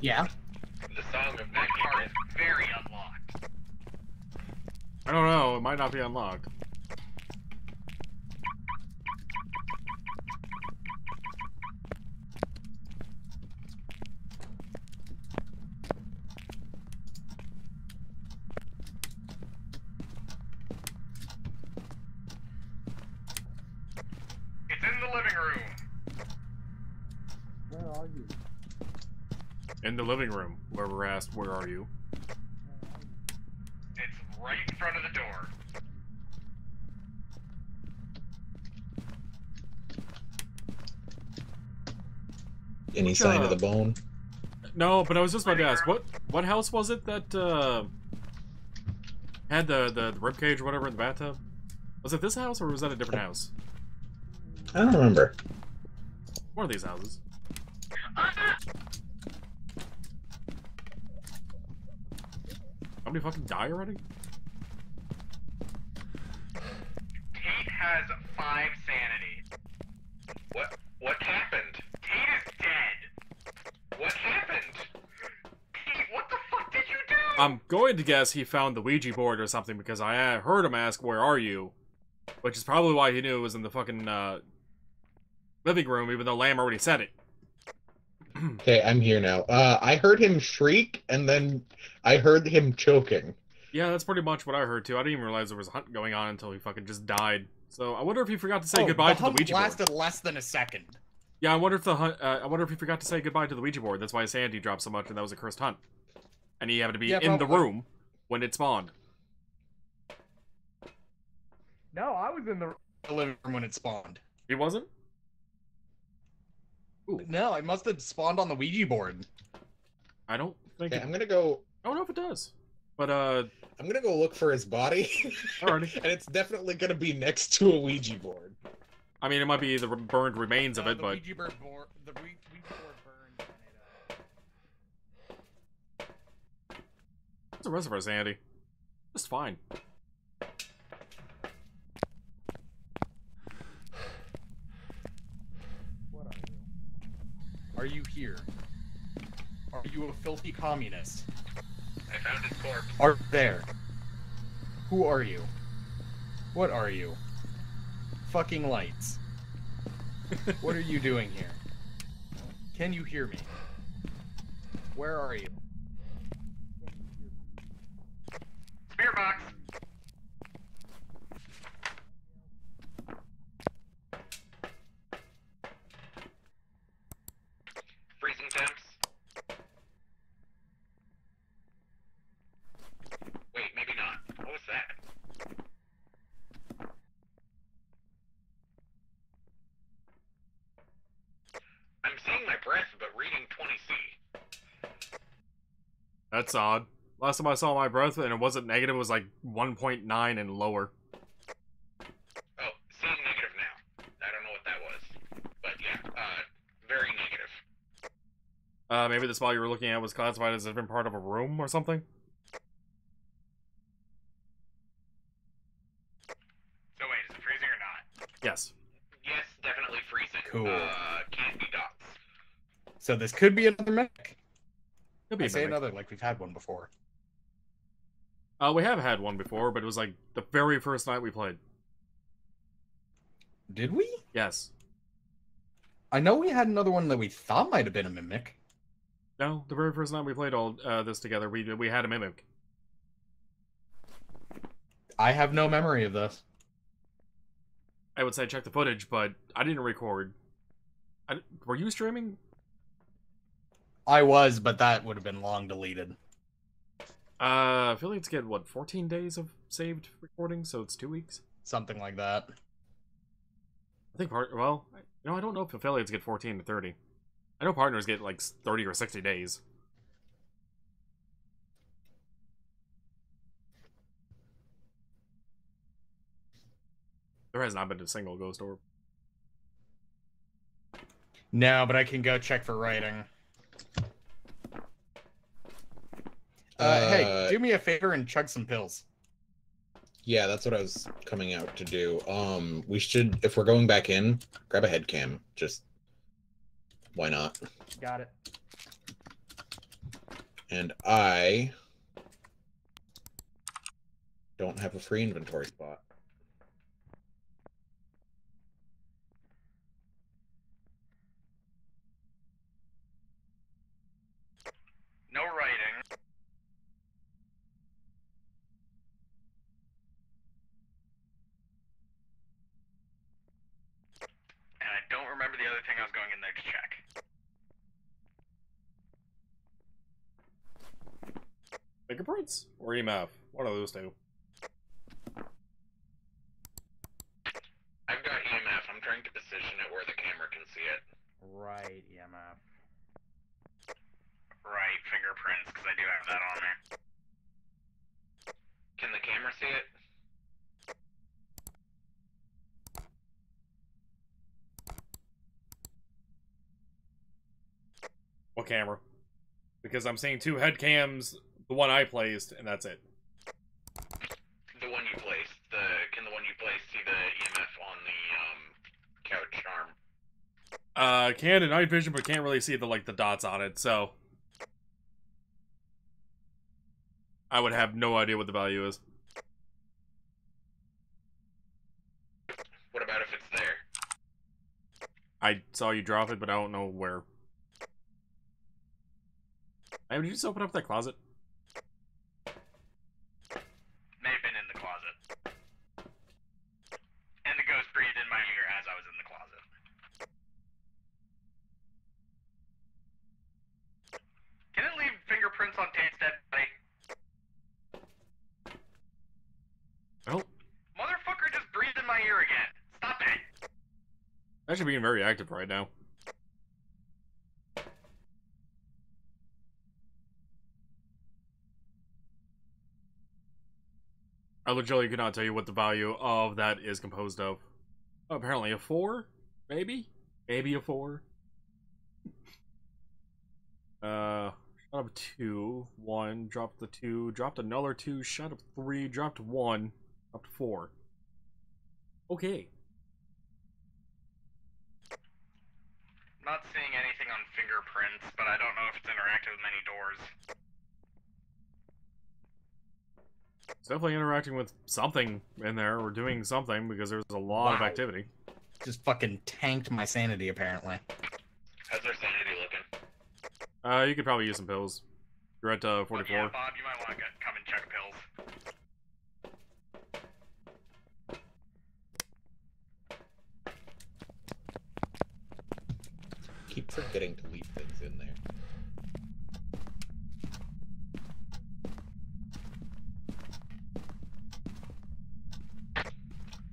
Yeah. The song of That that part part is very unlocked. I don't know. It might not be unlocked. room. Where are you? In the living room, where we're asked, where are you? It's right in front of the door. Any Which, sign uh, of the bone? No, but I was just about to ask, what what house was it that uh, had the, the, the rib cage or whatever in the bathtub? Was it this house or was that a different house? I don't remember. One of these houses. Somebody fucking die already? Tate has five sanity. What? What happened? Tate is dead. What happened? Pete, what the fuck did you do? I'm going to guess he found the Ouija board or something because I uh, heard him ask, "Where are you?" Which is probably why he knew it was in the fucking uh, living room, even though Lamb already said it. Okay, I'm here now. Uh, I heard him shriek, and then I heard him choking. Yeah, that's pretty much what I heard too. I didn't even realize there was a hunt going on until he fucking just died. So I wonder if he forgot to say Oh, goodbye the to the Ouija board. lasted less than a second. Yeah, I wonder if the hunt. Uh, I wonder if he forgot to say goodbye to the Ouija board. That's why his sanity dropped so much, and that was a cursed hunt. And he happened to be Yeah, in the room when it spawned. No, I was in the living room when it spawned. He wasn't. No, I must have spawned on the Ouija board. I don't think. Okay, It, I'm gonna go. I don't know if it does. But uh, I'm gonna go look for his body. Alrighty. and it's definitely gonna be next to a Ouija board. I mean, it might be the burned remains of Uh, it, the but Ouija board, board the Ouija Ouija board burned. And it, uh... what's the rest of our sanity? Just fine. What are you? Are you here? Are you a filthy communist? I found his corpse. Are there? Who are you? What are you? Fucking lights. what are you doing here? Can you hear me? Where are you? Spirit box. Freezing temps. Wait, maybe not. What was that? I'm seeing my breath, but reading 20C. That's odd. Last time I saw my breath and it wasn't negative, it was like 1.9 and lower. Oh, seeing negative now. I don't know what that was. But yeah, uh, very negative. Uh, maybe the spot you were looking at was classified as a different part of a room or something. So wait, is it freezing or not? Yes. Yes, definitely freezing. Cool. Uh, can't be dots. So this could be another mech. Could be I say another like we've had one before. Uh, we have had one before, but it was like the very first night we played. Did we? Yes. I know we had another one that we thought might have been a mimic. No, the very first night we played all uh, this together, we we had a mimic. I have no memory of this. I would say check the footage, but I didn't record. I, were you streaming? I was, but that would have been long deleted. Uh, affiliates get what 14 days of saved recording, so it's two weeks. Something like that. I think part. Well, you know, I don't know if affiliates get 14 to 30. I know partners get like 30 or 60 days. There has not been a single ghost orb. No, but I can go check for writing. Uh, hey, Uh, do me a favor and chug some pills. Yeah, that's what I was coming out to do. Um, we should, if we're going back in, grab a head cam. Just why not? Got it. And I don't have a free inventory spot. No writing. And I don't remember other thing I there check. Fingerprints or EMF? One of those two. I've got EMF. I'm trying to position it where the camera can see it. Right, E EMF. Right, fingerprints, because I do have that on there. Can the camera see it? What camera? Because I'm seeing two head cams, the one I placed, and that's it. The one you placed. The can the one you placed see the EMF on the um couch arm? Uh, can and night vision, but can't really see the like the dots on it. So I would have no idea what the value is. What about if it's there? I saw you drop it, but I don't know where. Hey, did you just open up that closet? May have been in the closet. And the ghost breathed in my ear as I was in the closet. Can it leave fingerprints on Tate's dead body? Well, Motherfucker just breathed in my ear again. Stop it. actually being very active right now. I literally cannot tell you what the value of that is composed of. Apparently a four? Maybe? Maybe a four? Uh, shot up two, one, dropped the two, dropped another two, shot up three, dropped one, to four. Okay. Not seeing anything on fingerprints, but I don't know if it's interactive with many doors. It's definitely interacting with something in there or doing something because there's a lot of activity. Just fucking tanked my sanity, apparently. How's their sanity looking? Uh, you could probably use some pills. You're at uh, 44. Yeah, Bob, you might want to come and check pills. Keep forgetting to leave things in there.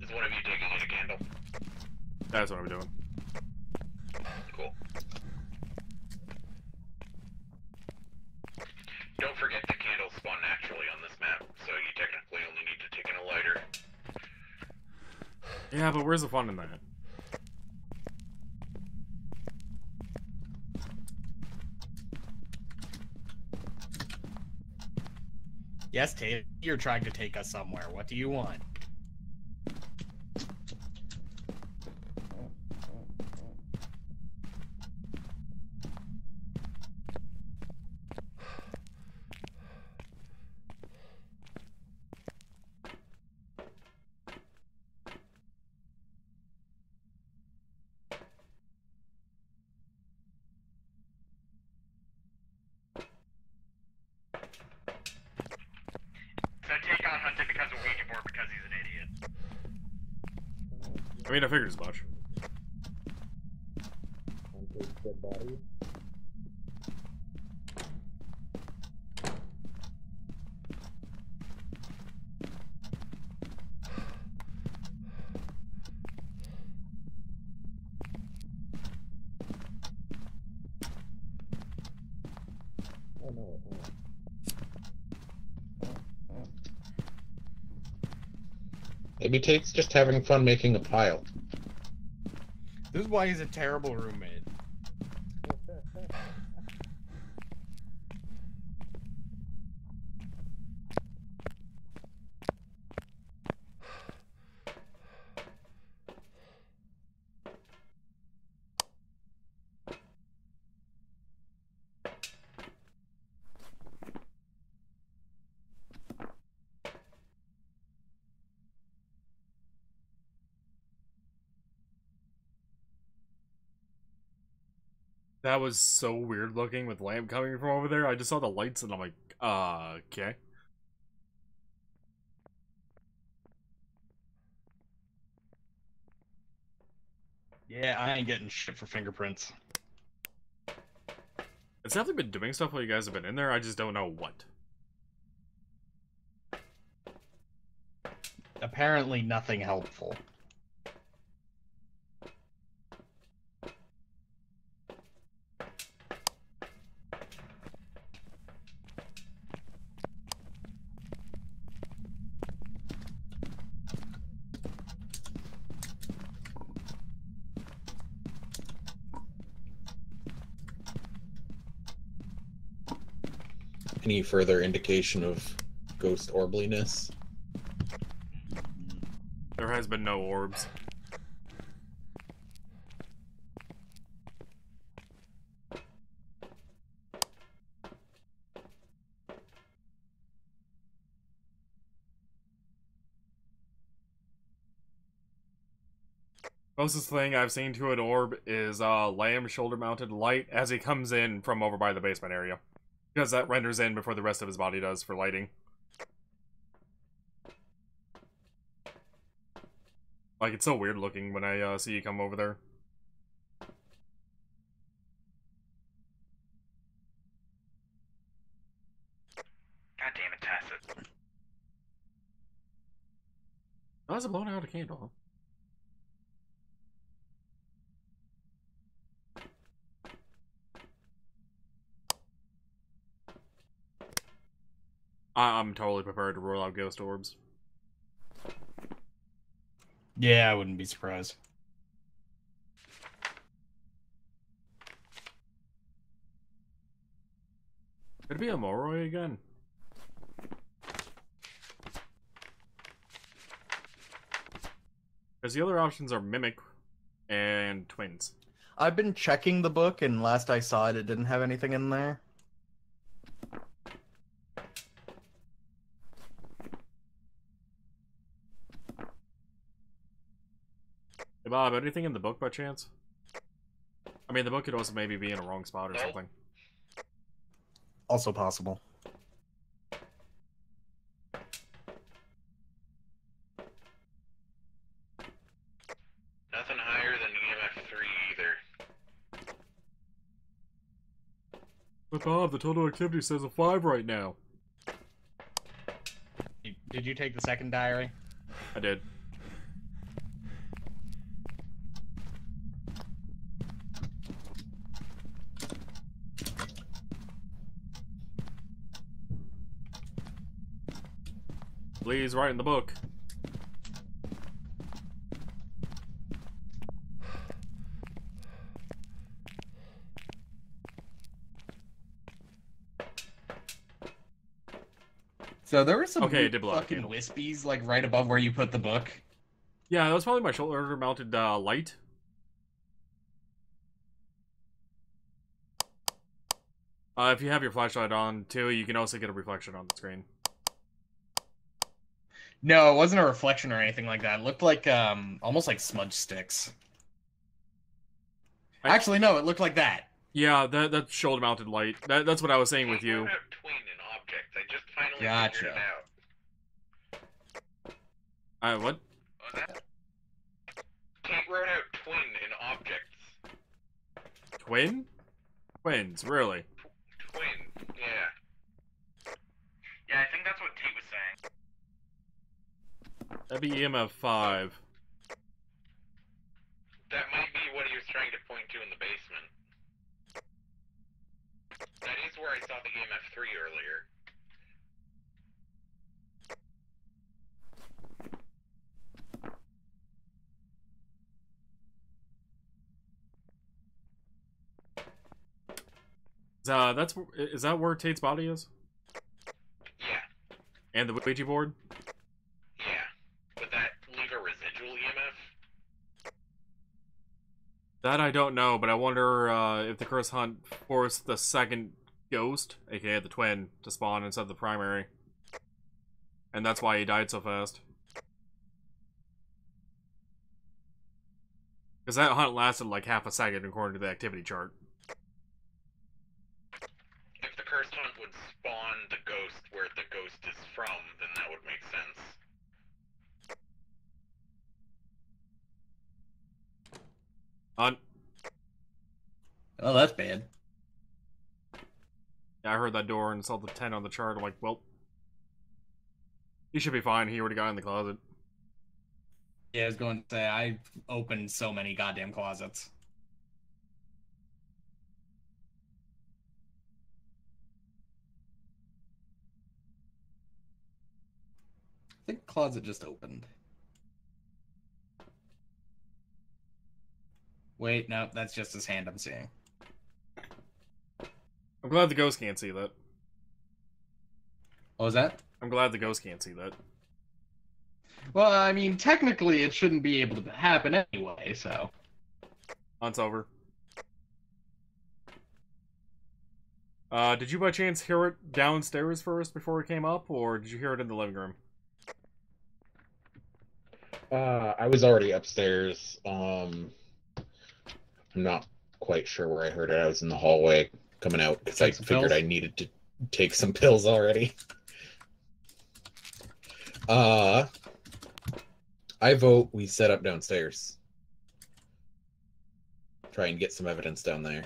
Is one of you taking in a candle? That's what I'm doing. Cool. Don't forget the candles spawn naturally on this map, so you technically only need to take in a lighter. Yeah, but where's the fun in that? Yes, Tate, you're trying to take us somewhere. What do you want? So take on Hunted because of Ouija board because he's an idiot. I mean, I figured as much. On Tate's dead body. Oh no, oh. Maybe Tate's just having fun making a pile. This is why he's a terrible roommate. That was so weird looking with lamp coming from over there. I just saw the lights and I'm like, uh, okay. Yeah, I ain't getting shit for fingerprints. It's definitely been doing stuff while you guys have been in there. I just don't know what. Apparently, nothing helpful. Further indication of ghost orbliness? There has been no orbs. Closest thing I've seen to an orb is uh, Lamb shoulder-mounted light as he comes in from over by the basement area. Because that renders in before the rest of his body does for lighting. Like, it's so weird looking when I uh, see you come over there. God damn it, Tacit. How's it blowing out a candle? I- I'm totally prepared to roll out ghost orbs. Yeah, I wouldn't be surprised. Could it be a Moroi again? Because the other options are Mimic and Twins. I've been checking the book, and last I saw it, it didn't have anything in there. Bob, anything in the book by chance? I mean, the book could also maybe be in a wrong spot or No. something. Also possible. Nothing higher than EMF three either. But Bob, the total activity says a 5 right now. Did you take the second diary? I did. Please write in the book. So there were some Okay, it did blow fucking wispies like right above where you put the book. Yeah, that was probably my shoulder mounted uh, light. Uh, if you have your flashlight on too, you can also get a reflection on the screen. No, it wasn't a reflection or anything like that. It looked like um almost like smudge sticks. I- Actually, no, it looked like that. Yeah, that that's shoulder mounted light. That, that's what I was saying with you. Wrote out twin in objects. I just finally Gotcha. figured it out. Uh, what? Oh, that? Kate wrote out twin in objects. Twin? Twins, really? Twin, yeah. Yeah, I think that's what Tate was saying. That'd be EMF five. That might be what he was trying to point to in the basement. That is where I saw the EMF 3 earlier. Uh, that's is that where Tate's body is? Yeah, And the Ouija board? yeah. Would that leave a residual E EMF? That I don't know, but I wonder uh, if the curse hunt forced the second ghost, aka the twin, to spawn instead of the primary. And that's why he died so fast. Because that hunt lasted like half a second according to the activity chart. If the cursed hunt would spawn the ghost where the ghost is from, then that would make sense. On. Oh, that's bad. Yeah, I heard that door and saw the 10 on the chart. I'm like, well, he should be fine. He already got in the closet. Yeah, I was going to say I opened so many goddamn closets. I think closet just opened. Wait, no, that's just his hand I'm seeing. I'm glad the ghost can't see that. What was that? I'm glad the ghost can't see that. Well, I mean, technically it shouldn't be able to happen anyway, so. Hunt's over. Uh, did you by chance hear it downstairs first before it came up, or did you hear it in the living room? Uh, I was already upstairs. Um, I'm not quite sure where I heard it. I was in the hallway coming out because I figured pills? I needed to take some pills already. Uh, I vote we set up downstairs. Try and get some evidence down there.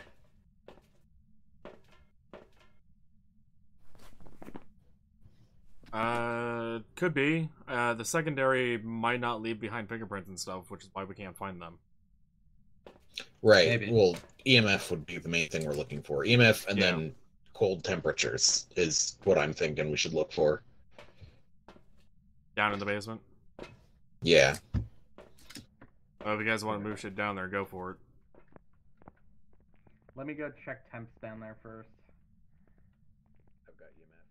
Uh, could be. Uh, the secondary might not leave behind fingerprints and stuff, which is why we can't find them. Right. Maybe. Well, EMF would be the main thing we're looking for. EMF and Yeah. then cold temperatures is what I'm thinking we should look for. Down in the basement. Yeah. Uh, if you guys want to move shit down there, go for it. Let me go check temps down there first. I've got EMF.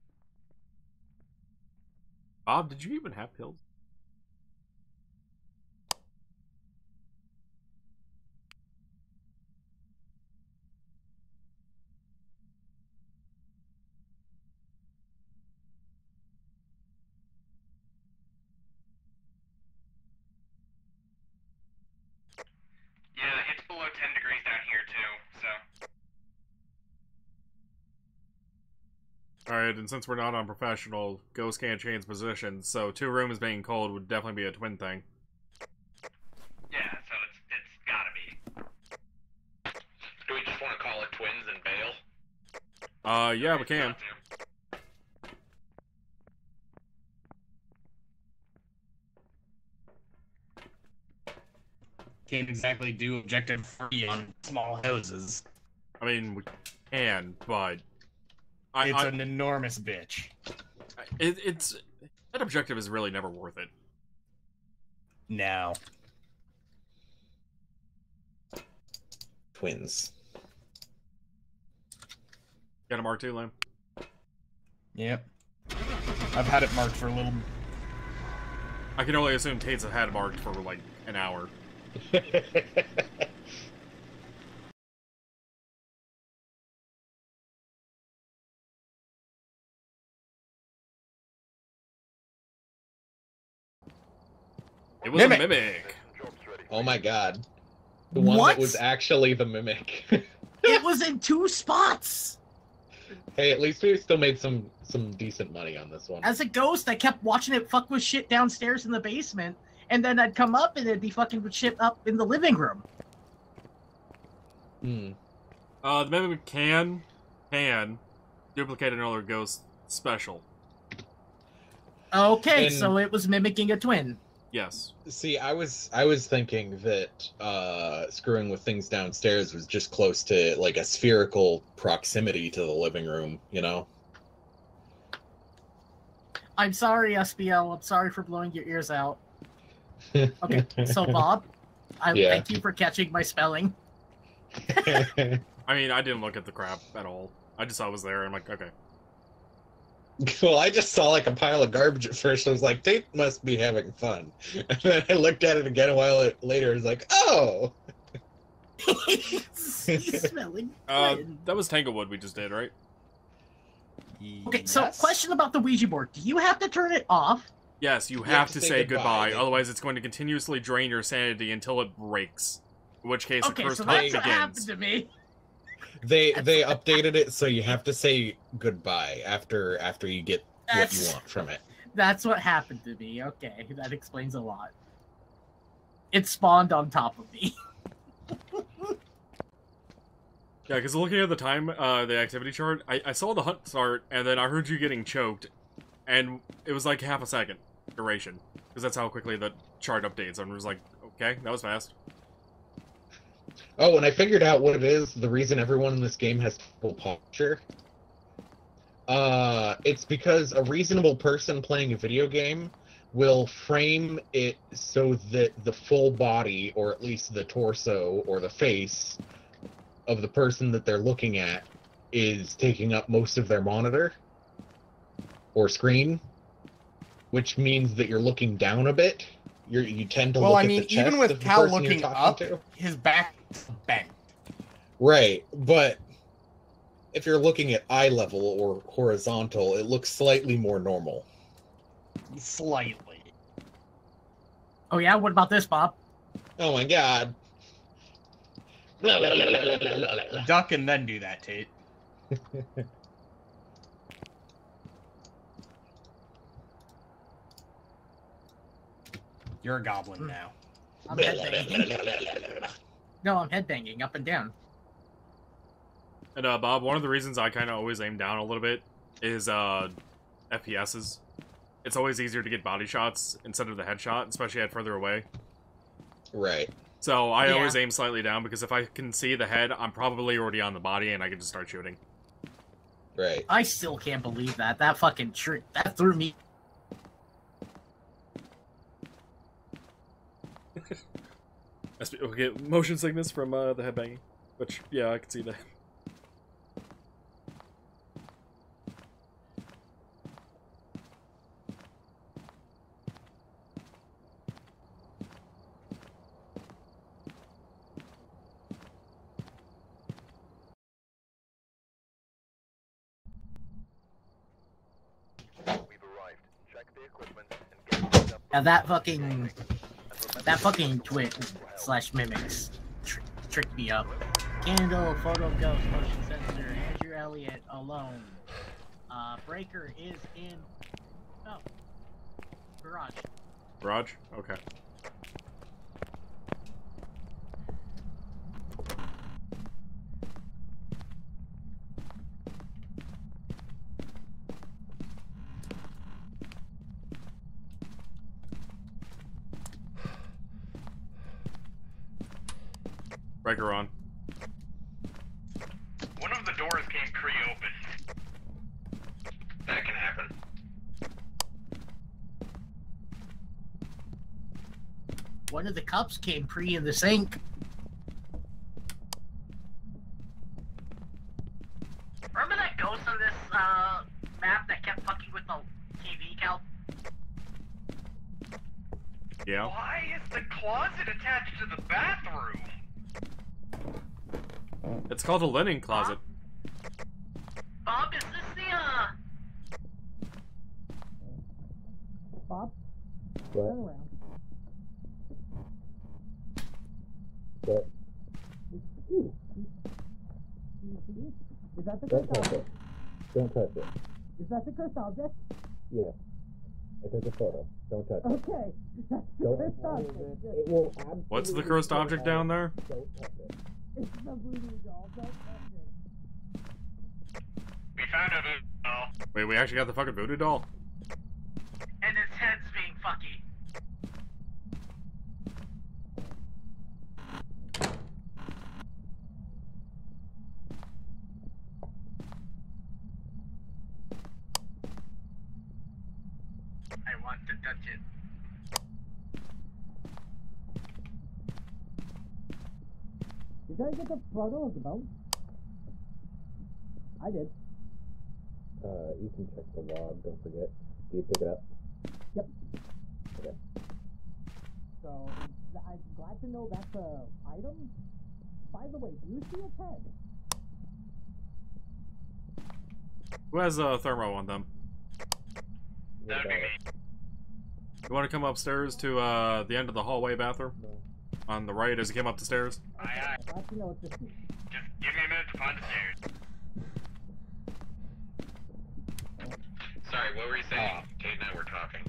Bob, did you even have pills? Yeah, it's below 10 degrees down here too, so. And since we're not on professional, ghost can't change positions, so two rooms being cold would definitely be a twin thing. Yeah, so it's it's gotta be. Do we just want to call it twins and bail? Uh, yeah, we can. Can't exactly do objective free on small houses. I mean, we can, but I, it's I, an enormous bitch. it, it's that objective is really never worth it. Now, Twins. Got a mark too, Lim. yep. I've had it marked for a little. I can only assume Tate's had it marked for like an hour. It was Mimic. a mimic. Oh my god. The one What? that was actually the mimic. It was in two spots. hey, at least we still made some some decent money on this one. As a ghost, I kept watching it fuck with shit downstairs in the basement, and then I'd come up and it'd be fucking with shit up in the living room. Hmm. Uh, the mimic can can duplicate another ghost special. Okay, And- so it was mimicking a twin. Yes. See, I was I was thinking that uh screwing with things downstairs was just close to like a spherical proximity to the living room, you know? I'm sorry, SBL. I'm sorry for blowing your ears out. Okay, so Bob, I Yeah. thank you for catching my spelling. I mean, I didn't look at the crap at all. I just saw it was there. and I'm like, okay. well, I just saw like a pile of garbage at first. I was like, Tate must be having fun. And then I looked at it again a while later. I was like, oh, He's smelling. Uh, that was Tanglewood we just did, right? Okay, so question about the Ouija board. Do you have to turn it off? Yes, you You have to say goodbye, goodbye. otherwise it's going to continuously drain your sanity until it breaks. In which case, Okay, the curse so talk that's what happened to me. They they updated it so you have to say goodbye after after you get what you want from it. That's what happened to me. Okay, that explains a lot. It spawned on top of me. Yeah, because looking at the time, uh, the activity chart, I, I saw the hunt start, and then I heard you getting choked, and it was like half a second duration, because that's how quickly the chart updates. And I was like, okay, that was fast. Oh, and I figured out what it is. The reason everyone in this game has terrible posture. Uh, it's because a reasonable person playing a video game will frame it so that the full body, or at least the torso or the face of the person that they're looking at, is taking up most of their monitor or screen, which means that you're looking down a bit. You're, you tend to Well, look I at mean, the chest even with Cal looking up, to. his back is bent. Right, but if you're looking at eye level or horizontal, it looks slightly more normal. Slightly. Oh yeah, what about this, Bob? Oh my god. Duck and then do that, Tate. You're a goblin hmm. now. I'm headbanging. no, I'm headbanging up and down. And uh, Bob, one of the reasons I kind of always aim down a little bit is uh, FPSs. It's always easier to get body shots instead of the headshot, especially at further away. Right. So I Yeah. always aim slightly down because if I can see the head, I'm probably already on the body and I can just start shooting. Right. I still can't believe that. That fucking trick. That threw me. Okay, motion sickness from uh, the headbanging, which yeah, I can see that. Yeah, that fucking. That fucking twit slash mimics tr- tricked me up. Candle, photo ghost, motion sensor, Andrew Elliott alone. Uh, Breaker is in. Oh. Garage. Garage? Okay. Breaker on. One of the doors came pre-open. That can happen. One of the cups came pre in the sink. Remember that ghost on this uh, map that kept fucking with the TV, Cal? Yeah. Why is the closet attached to the bathroom? It's called a linen closet. Bob, is this the uh? Bob, What? turn around. What? Ooh. You see it? Is that the Don't cursed touch object? it. Don't touch it. Is that the cursed object? Yeah. I took a photo. Don't touch it. Okay, that's the Don't cursed object. It will What's the cursed object down there? Don't touch it. It's the voodoo doll. Don't touch it. We found a voodoo doll. Wait, we actually got the fucking voodoo doll? And its head's being fucky. I want to touch it. Did I get the photo of the boat? I did. Uh, you can check the log. Don't forget. Do you pick it up? Yep. Okay. So I'm glad to know that's a item. By the way, do you see its head? Who has a thermo on them? What That'd be me. You want to come upstairs to uh, the end of the hallway bathroom? On the right as he came up the stairs. Aye, aye. Just give me a minute to find the stairs. Sorry, what were you saying? Uh, Kate and I were talking.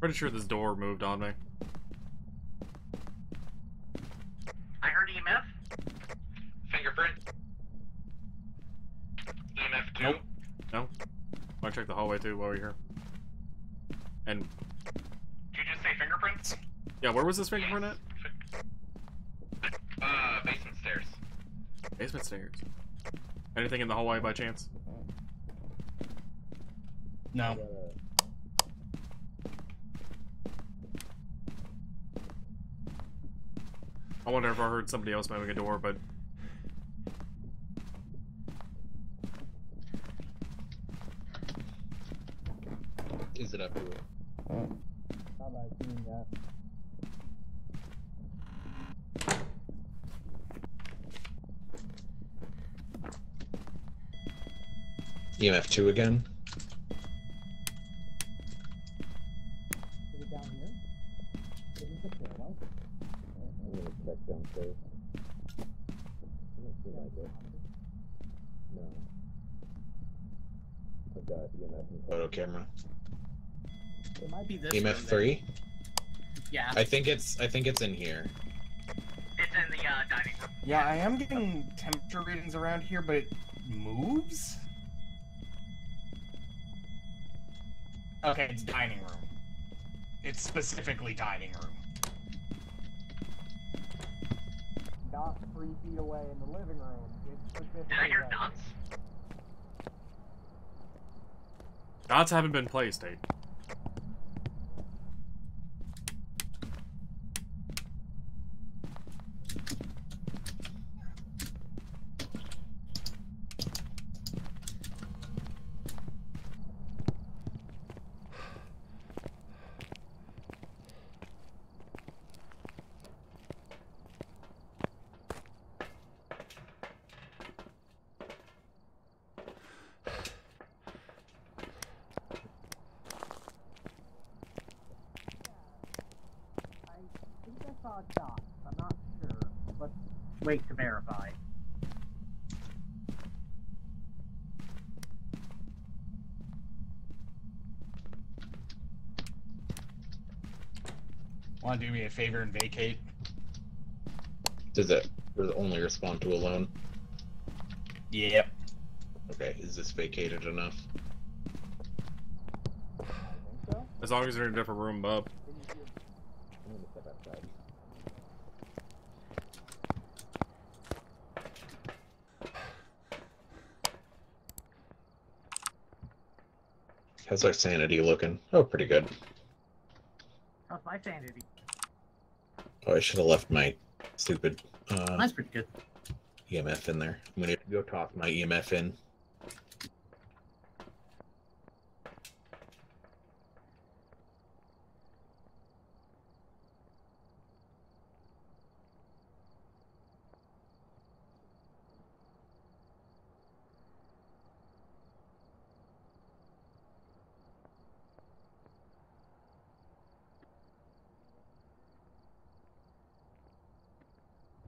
Pretty sure this door moved on me. I heard EMF. Fingerprint. EMF 2. Nope. No. I check the hallway too while we're here. And. Did you just say fingerprints? Yeah, where was this fingerprint yes. at? Uh, basement stairs. Basement stairs. Anything in the hallway by chance? No. I wonder if I heard somebody else moving a door, but Is it up to it? EMF two again. I'm gonna check downstairs. Doesn't seem like it. No. I've got EMF and Photo camera. It might be this EMF three. Yeah, I think it's. I think it's in here. it's in the uh, dining room. Yeah, I am getting temperature readings around here, but it moves? Okay, it's dining room. It's specifically dining room. Not three feet away in the living room. It's specifically Did I hear dining dots? dots haven't been placed, Tate. I think I saw dots. I'm not sure. Let's wait to verify. Want to do me a favor and vacate? Does it Does only respond to alone? Yep. Okay, is this vacated enough? As long as they're in a different room, Bub. I'm gonna step outside. How's our sanity looking? Oh, pretty good. How's my sanity? I should have left my stupid uh, pretty good. EMF in there. I'm gonna go toss my EMF in.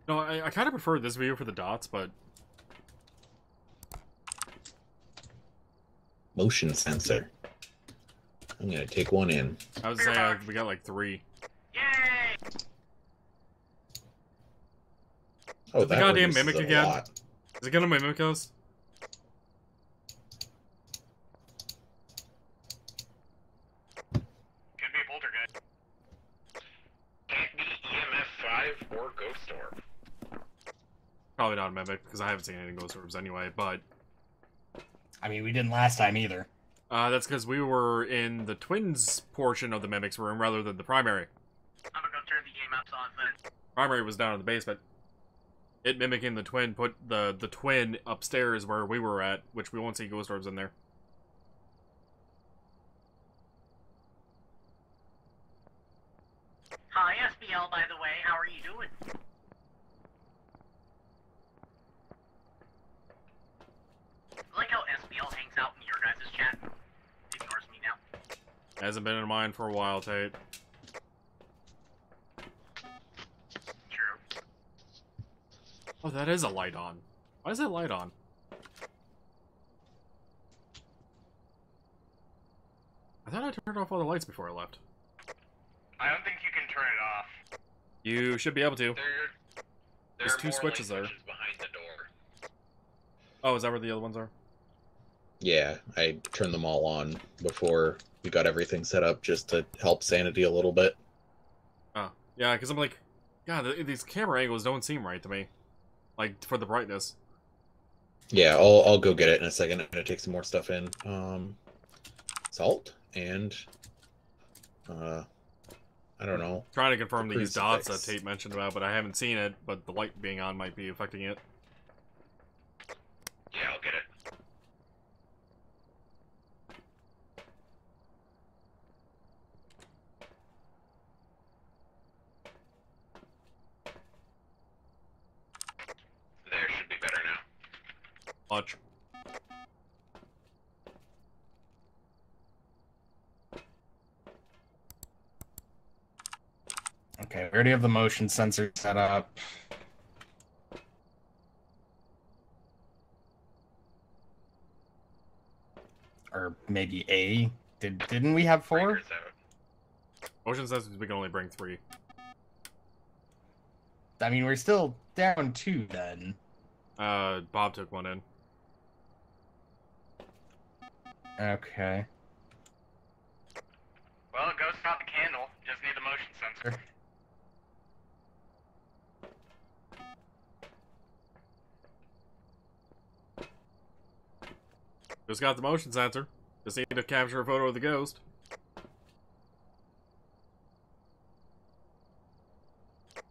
No, I, kind of prefer this view for the dots, but Motion sensor. I'm gonna take one in. I was saying uh, we got like three. Yay! Oh, The that goddamn mimic a again? lot. Is it gonna mimic us? Could be a poltergeist. Can't be EMF 5 or Ghost Orb. Probably not a mimic because I haven't seen any ghost orbs anyway. But I mean, we didn't last time either. uh, that's because we were in the twins portion of the mimic's room rather than the primary. I'm gonna go turn the game up on then. Primary was down in the basement. It mimicking the twin put the the twin upstairs where we were at, which we won't see ghost orbs in there. Hi, SBL, by the way. How are you doing? I like how SBL hangs out in your guys' chat. Ignores me now. Hasn't been in mine for a while, Tate. True. Oh, that is a light on. Why is that light on? I thought I turned off all the lights before I left. I don't think you can turn it off. You should be able to. There, there There's two more switches there. switches behind the door. Oh, is that where the other ones are? Yeah, I turned them all on before we got everything set up just to help sanity a little bit. Oh, yeah, because I'm like, God, th- these camera angles don't seem right to me. Like, for the brightness. Yeah, I'll I'll go get it in a second. I'm gonna take some more stuff in. Um, salt and uh, I don't know. Trying to confirm these dots that Tate mentioned about, but I haven't seen it, but the light being on might be affecting it. Yeah, I'll get it. There should be better now. Much. Okay, we already have the motion sensor set up. Or maybe A. Did didn't we have four? Motion sensors, we can only bring three. I mean, we're still down two then. Uh, Bob took one in. Okay. Well, ghost out the candle. Just need the motion sensor. Just got the motion sensor. Just need to capture a photo of the ghost.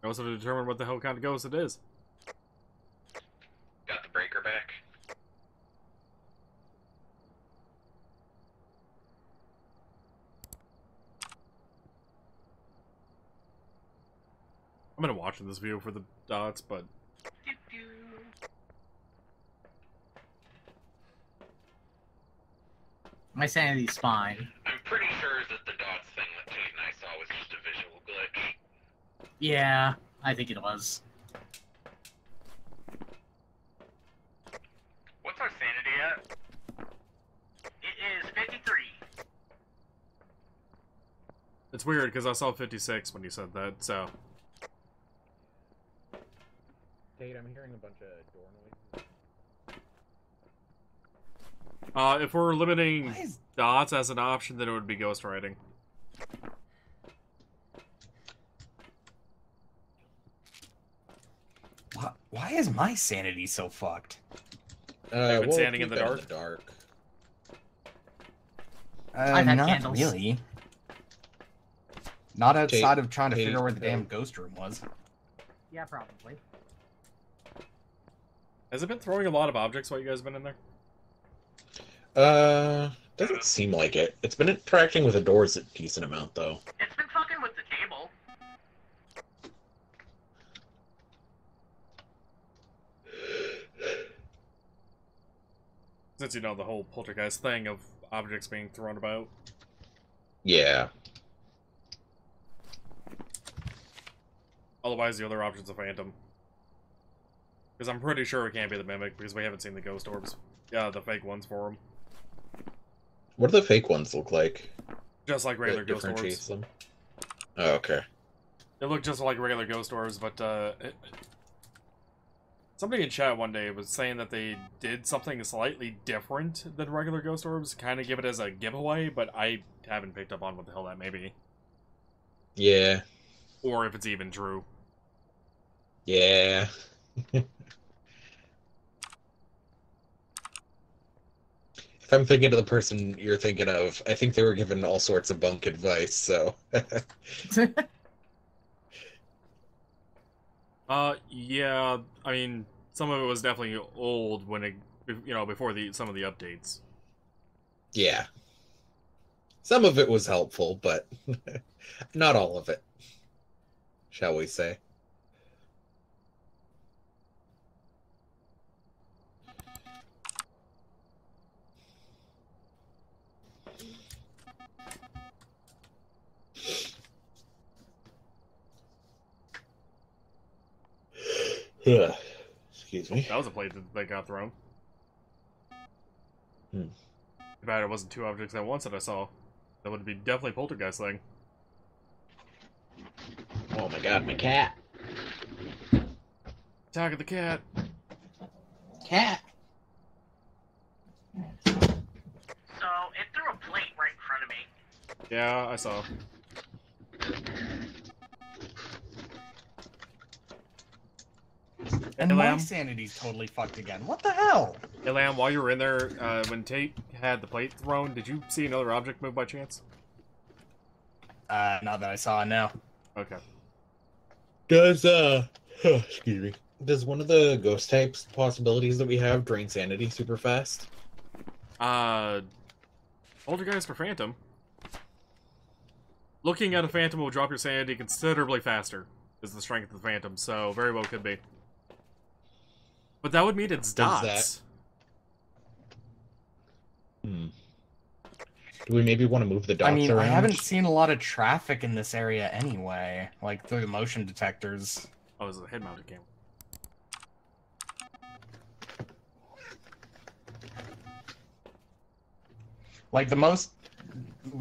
I also have to determine what the hell kind of ghost it is. Got the breaker back. I'm gonna watch this video for the dots, but My sanity's fine. I'm pretty sure that the dots thing that Tate and I saw was just a visual glitch. Yeah, I think it was. What's our sanity at? It is 53. it's weird because I saw 56 when you said that. So Tate, I'm hearing a bunch of door noises. Uh, if we're limiting is dots as an option, then it would be ghost writing. why, why is my sanity so fucked? Uh, been well, standing in we've the dark? dark. Uh, I've had not candles. really. Not outside Tate- of trying to Tate, figure out where the uh, damn ghost room was. Yeah, probably. Has it been throwing a lot of objects while you guys have been in there? Uh, doesn't seem like it. It's been interacting with the doors a decent amount though. It's been fucking with the table. Since you know the whole poltergeist thing of objects being thrown about. Yeah. Otherwise, the other option's a phantom. Because I'm pretty sure it can't be the mimic because we haven't seen the ghost orbs. Yeah, the fake ones for them. What do the fake ones look like? Just like regular That ghost orbs. them. Oh, okay. They look just like regular ghost orbs, but uh, it, somebody in chat one day was saying that they did something slightly different than regular ghost orbs, kind of give it as a giveaway, but I haven't picked up on what the hell that may be, Yeah. or if it's even true. Yeah. if I'm thinking of the person you're thinking of, I think they were given all sorts of bunk advice, so Uh, yeah, I mean, some of it was definitely old when it, you know, before the some of the updates. yeah. Some of it was helpful, but not all of it. Shall we say? Excuse me. That was a plate that got thrown. Hmm. Too bad it wasn't two objects at once that I saw. That would be definitely poltergeist thing. Oh my god, my cat! Attack of the cat! Cat! So, it threw a plate right in front of me. Yeah, I saw. And Hey, my Lamb. sanity's totally fucked again. What the hell? Hey, Lamb, while you were in there, uh, when Tate had the plate thrown, did you see another object move by chance? Uh, not that I saw it now. Okay. Does uh excuse me. Does one of the ghost types possibilities that we have drain sanity super fast? Uh, Poltergeist or Phantom? Looking at a Phantom will drop your sanity considerably faster, is the strength of the Phantom, so very well could be. But that would mean it's Does dots. Hmm. Do we maybe want to move the dots I mean, around? I haven't seen a lot of traffic in this area anyway, like through the motion detectors. Oh, it's a head-mounted camera. Like the most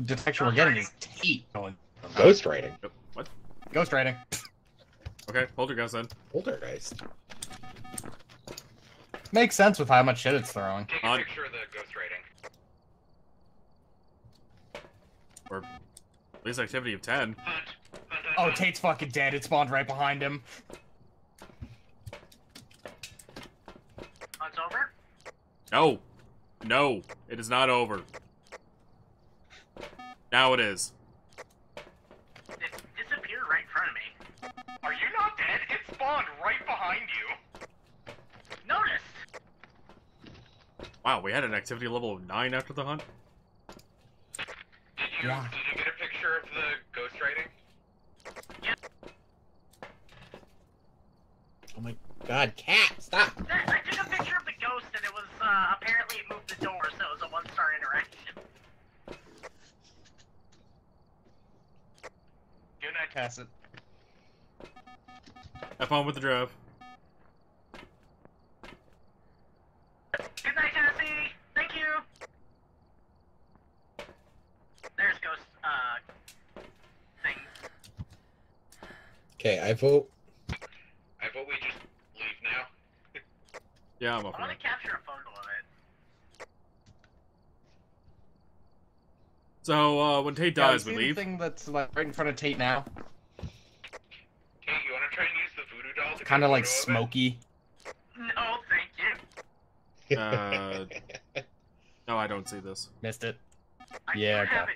detection we're getting is Tate going. Ghost writing. What? Ghost writing. Okay, Poltergeist then. Poltergeist. Makes sense with how much shit it's throwing. Take a picture of the ghost writing. Or at least activity of 10. Hunt. Hunt, hunt, Oh. Tate's fucking dead. It spawned right behind him. Hunt's over? No! No! It is not over. Now it is. It disappeared right in front of me. Are you not dead? It spawned right behind you. Noticed! Wow, we had an activity level of 9 after the hunt? Did you Yeah. did you get a picture of the ghost writing? Oh my god, cat, stop! I took a picture of the ghost and it was, uh, apparently it moved the door, so it was a one-star interaction. Good night, Tacit. Have fun with the drive. Good night, Cassie! Thank you! There's ghost, uh, thing. Okay, I vote. I vote we just leave now. Yeah, I'm I up for want to capture a photo of it. So, uh, when Tate Yeah, dies, see we the leave. thing that's like right in front of Tate now. Hey, you want to try and use the voodoo doll to Kind of like photo it? smoky. No, thank you. Uh, no, I don't see this. Missed it. I Yeah, do have okay.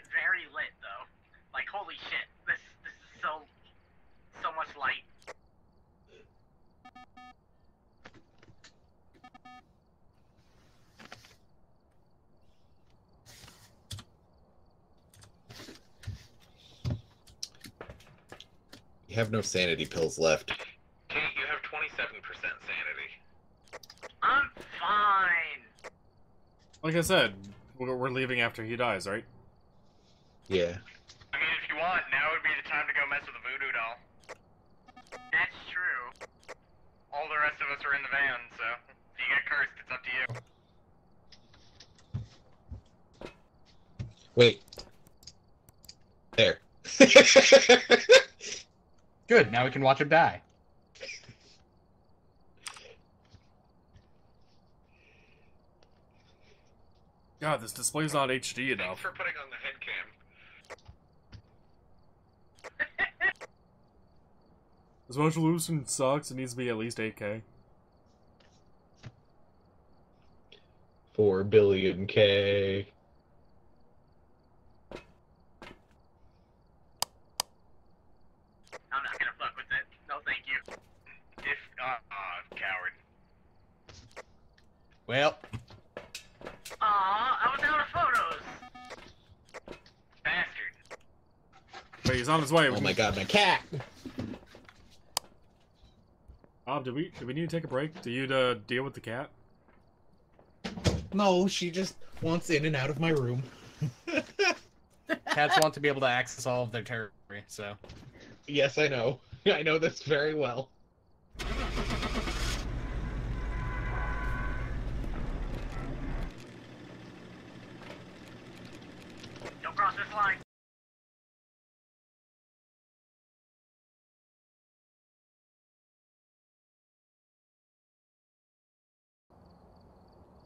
Have no sanity pills left. Kate, you have 27% sanity. I'm fine. Like I said, we're, we're leaving after he dies, right? Yeah. I mean, if you want, now would be the time to go mess with the voodoo doll. That's true. All the rest of us are in the van, so if you get cursed, it's up to you. Wait. There. Good. Now we can watch him die. God, this display's not HD enough. Thanks enough. for putting on the head cam. As much Lucent sucks, it needs to be at least 8K. Four billion K. he's on his way. Oh my god, my cat! Bob, do we do we need to take a break? Do you uh, deal with the cat? No, she just wants in and out of my room. cats want to be able to access all of their territory, so. Yes, I know. I know this very well. Don't cross this line.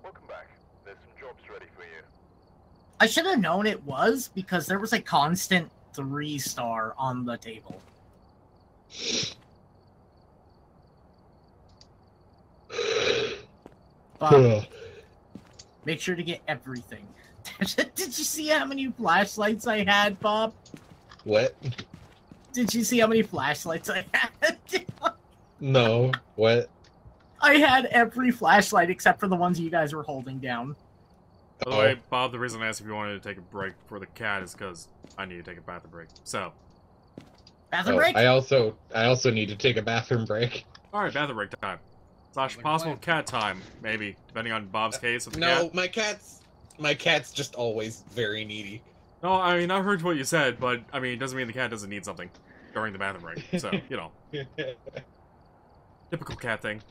Welcome back. There's some jobs ready for you. I should have known it was because there was a constant three star on the table. But make sure to get everything. Did you see how many flashlights I had, Bob? what? Did you see how many flashlights I had? No. What? I had every flashlight except for the ones you guys were holding down. By the oh. way, Bob, the reason I asked if you wanted to take a break for the cat is because I need to take a bathroom break. So, Bathroom Oh, break? I also I also need to take a bathroom break. all right, bathroom break time. Slash Like possible what? cat time, maybe depending on Bob's uh, case with the No, cat. my cat's my cat's just always very needy. No, I mean I heard what you said, but I mean it doesn't mean the cat doesn't need something during the bathroom break. So you know, typical cat thing.